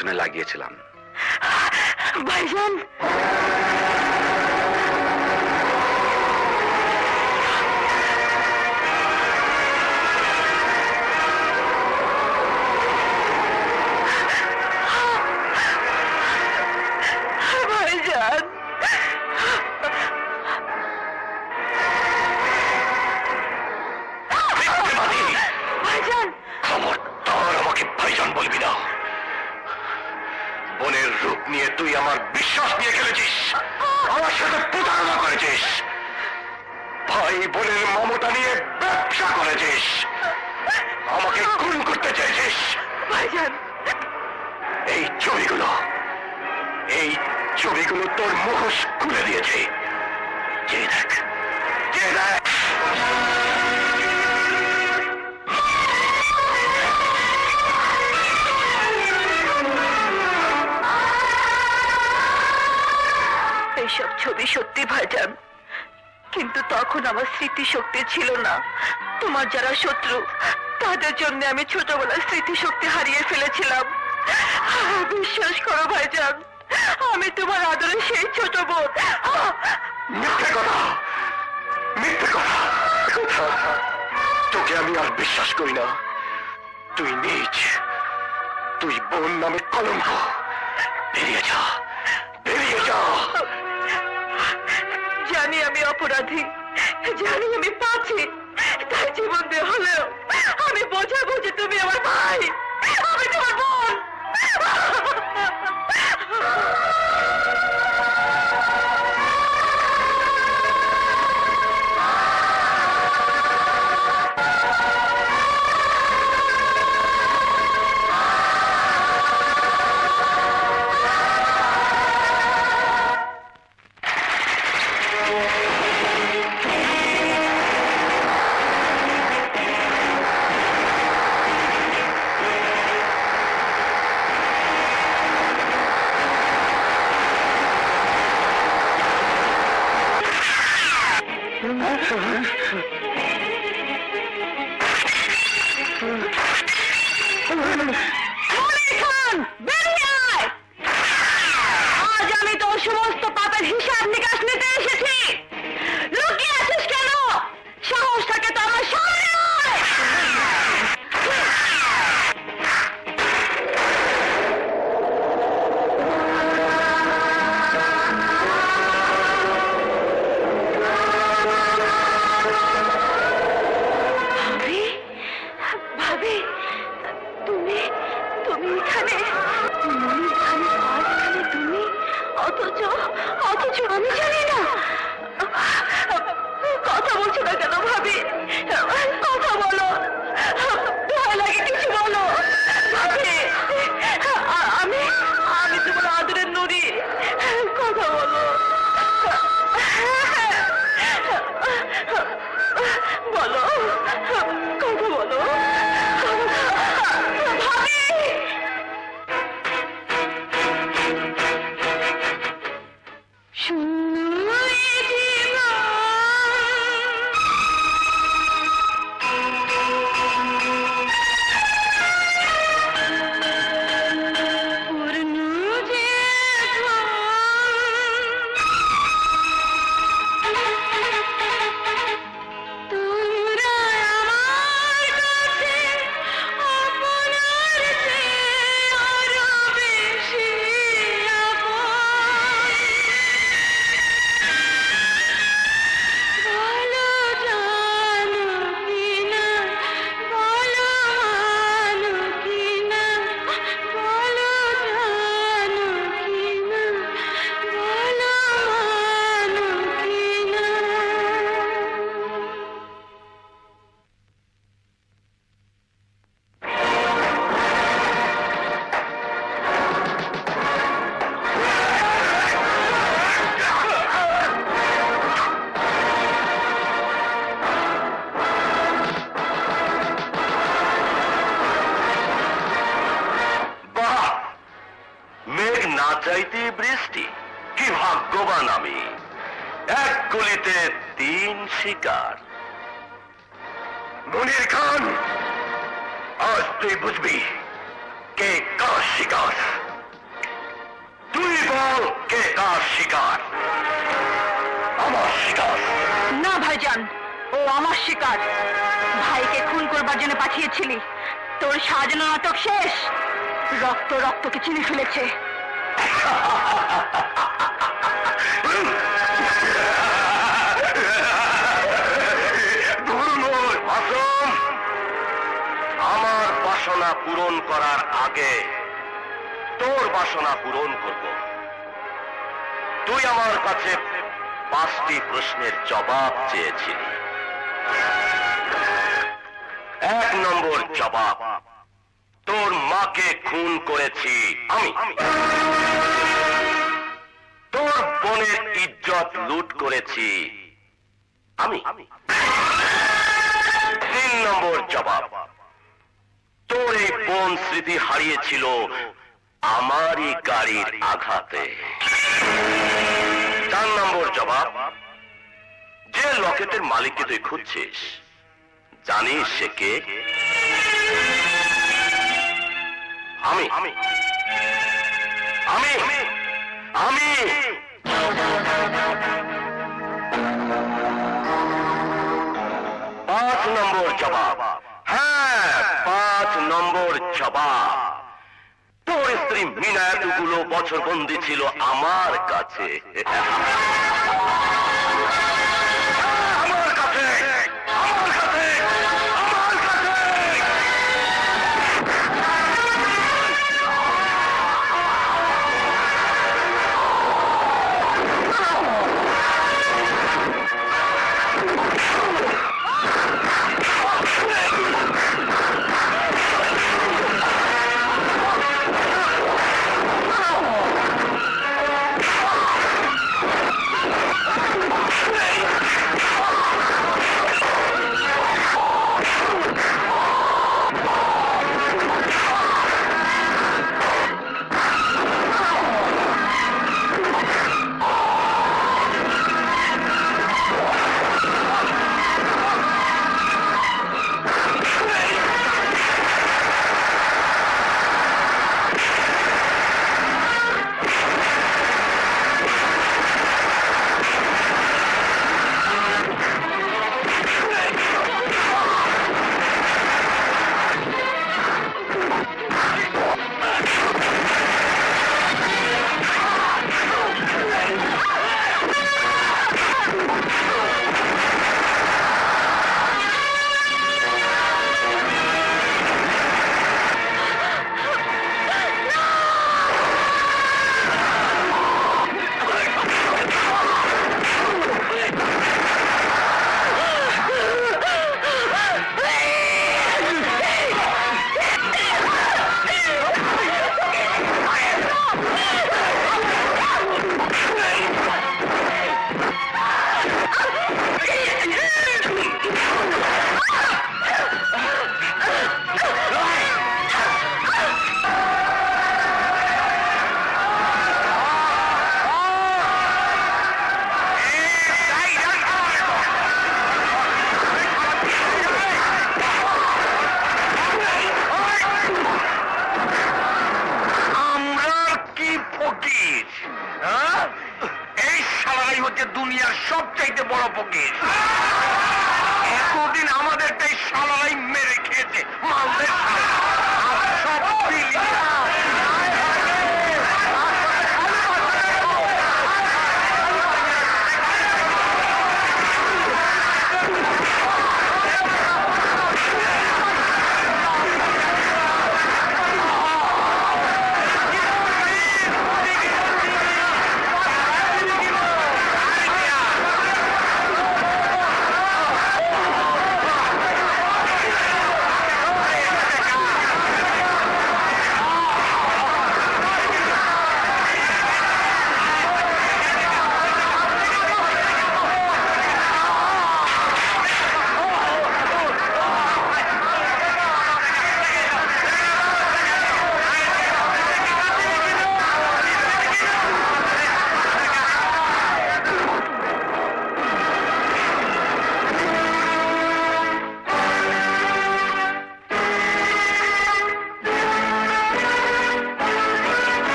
পিছনে লাগিয়েছিলাম। ভাইজান! অথচ অথচ আমি জানি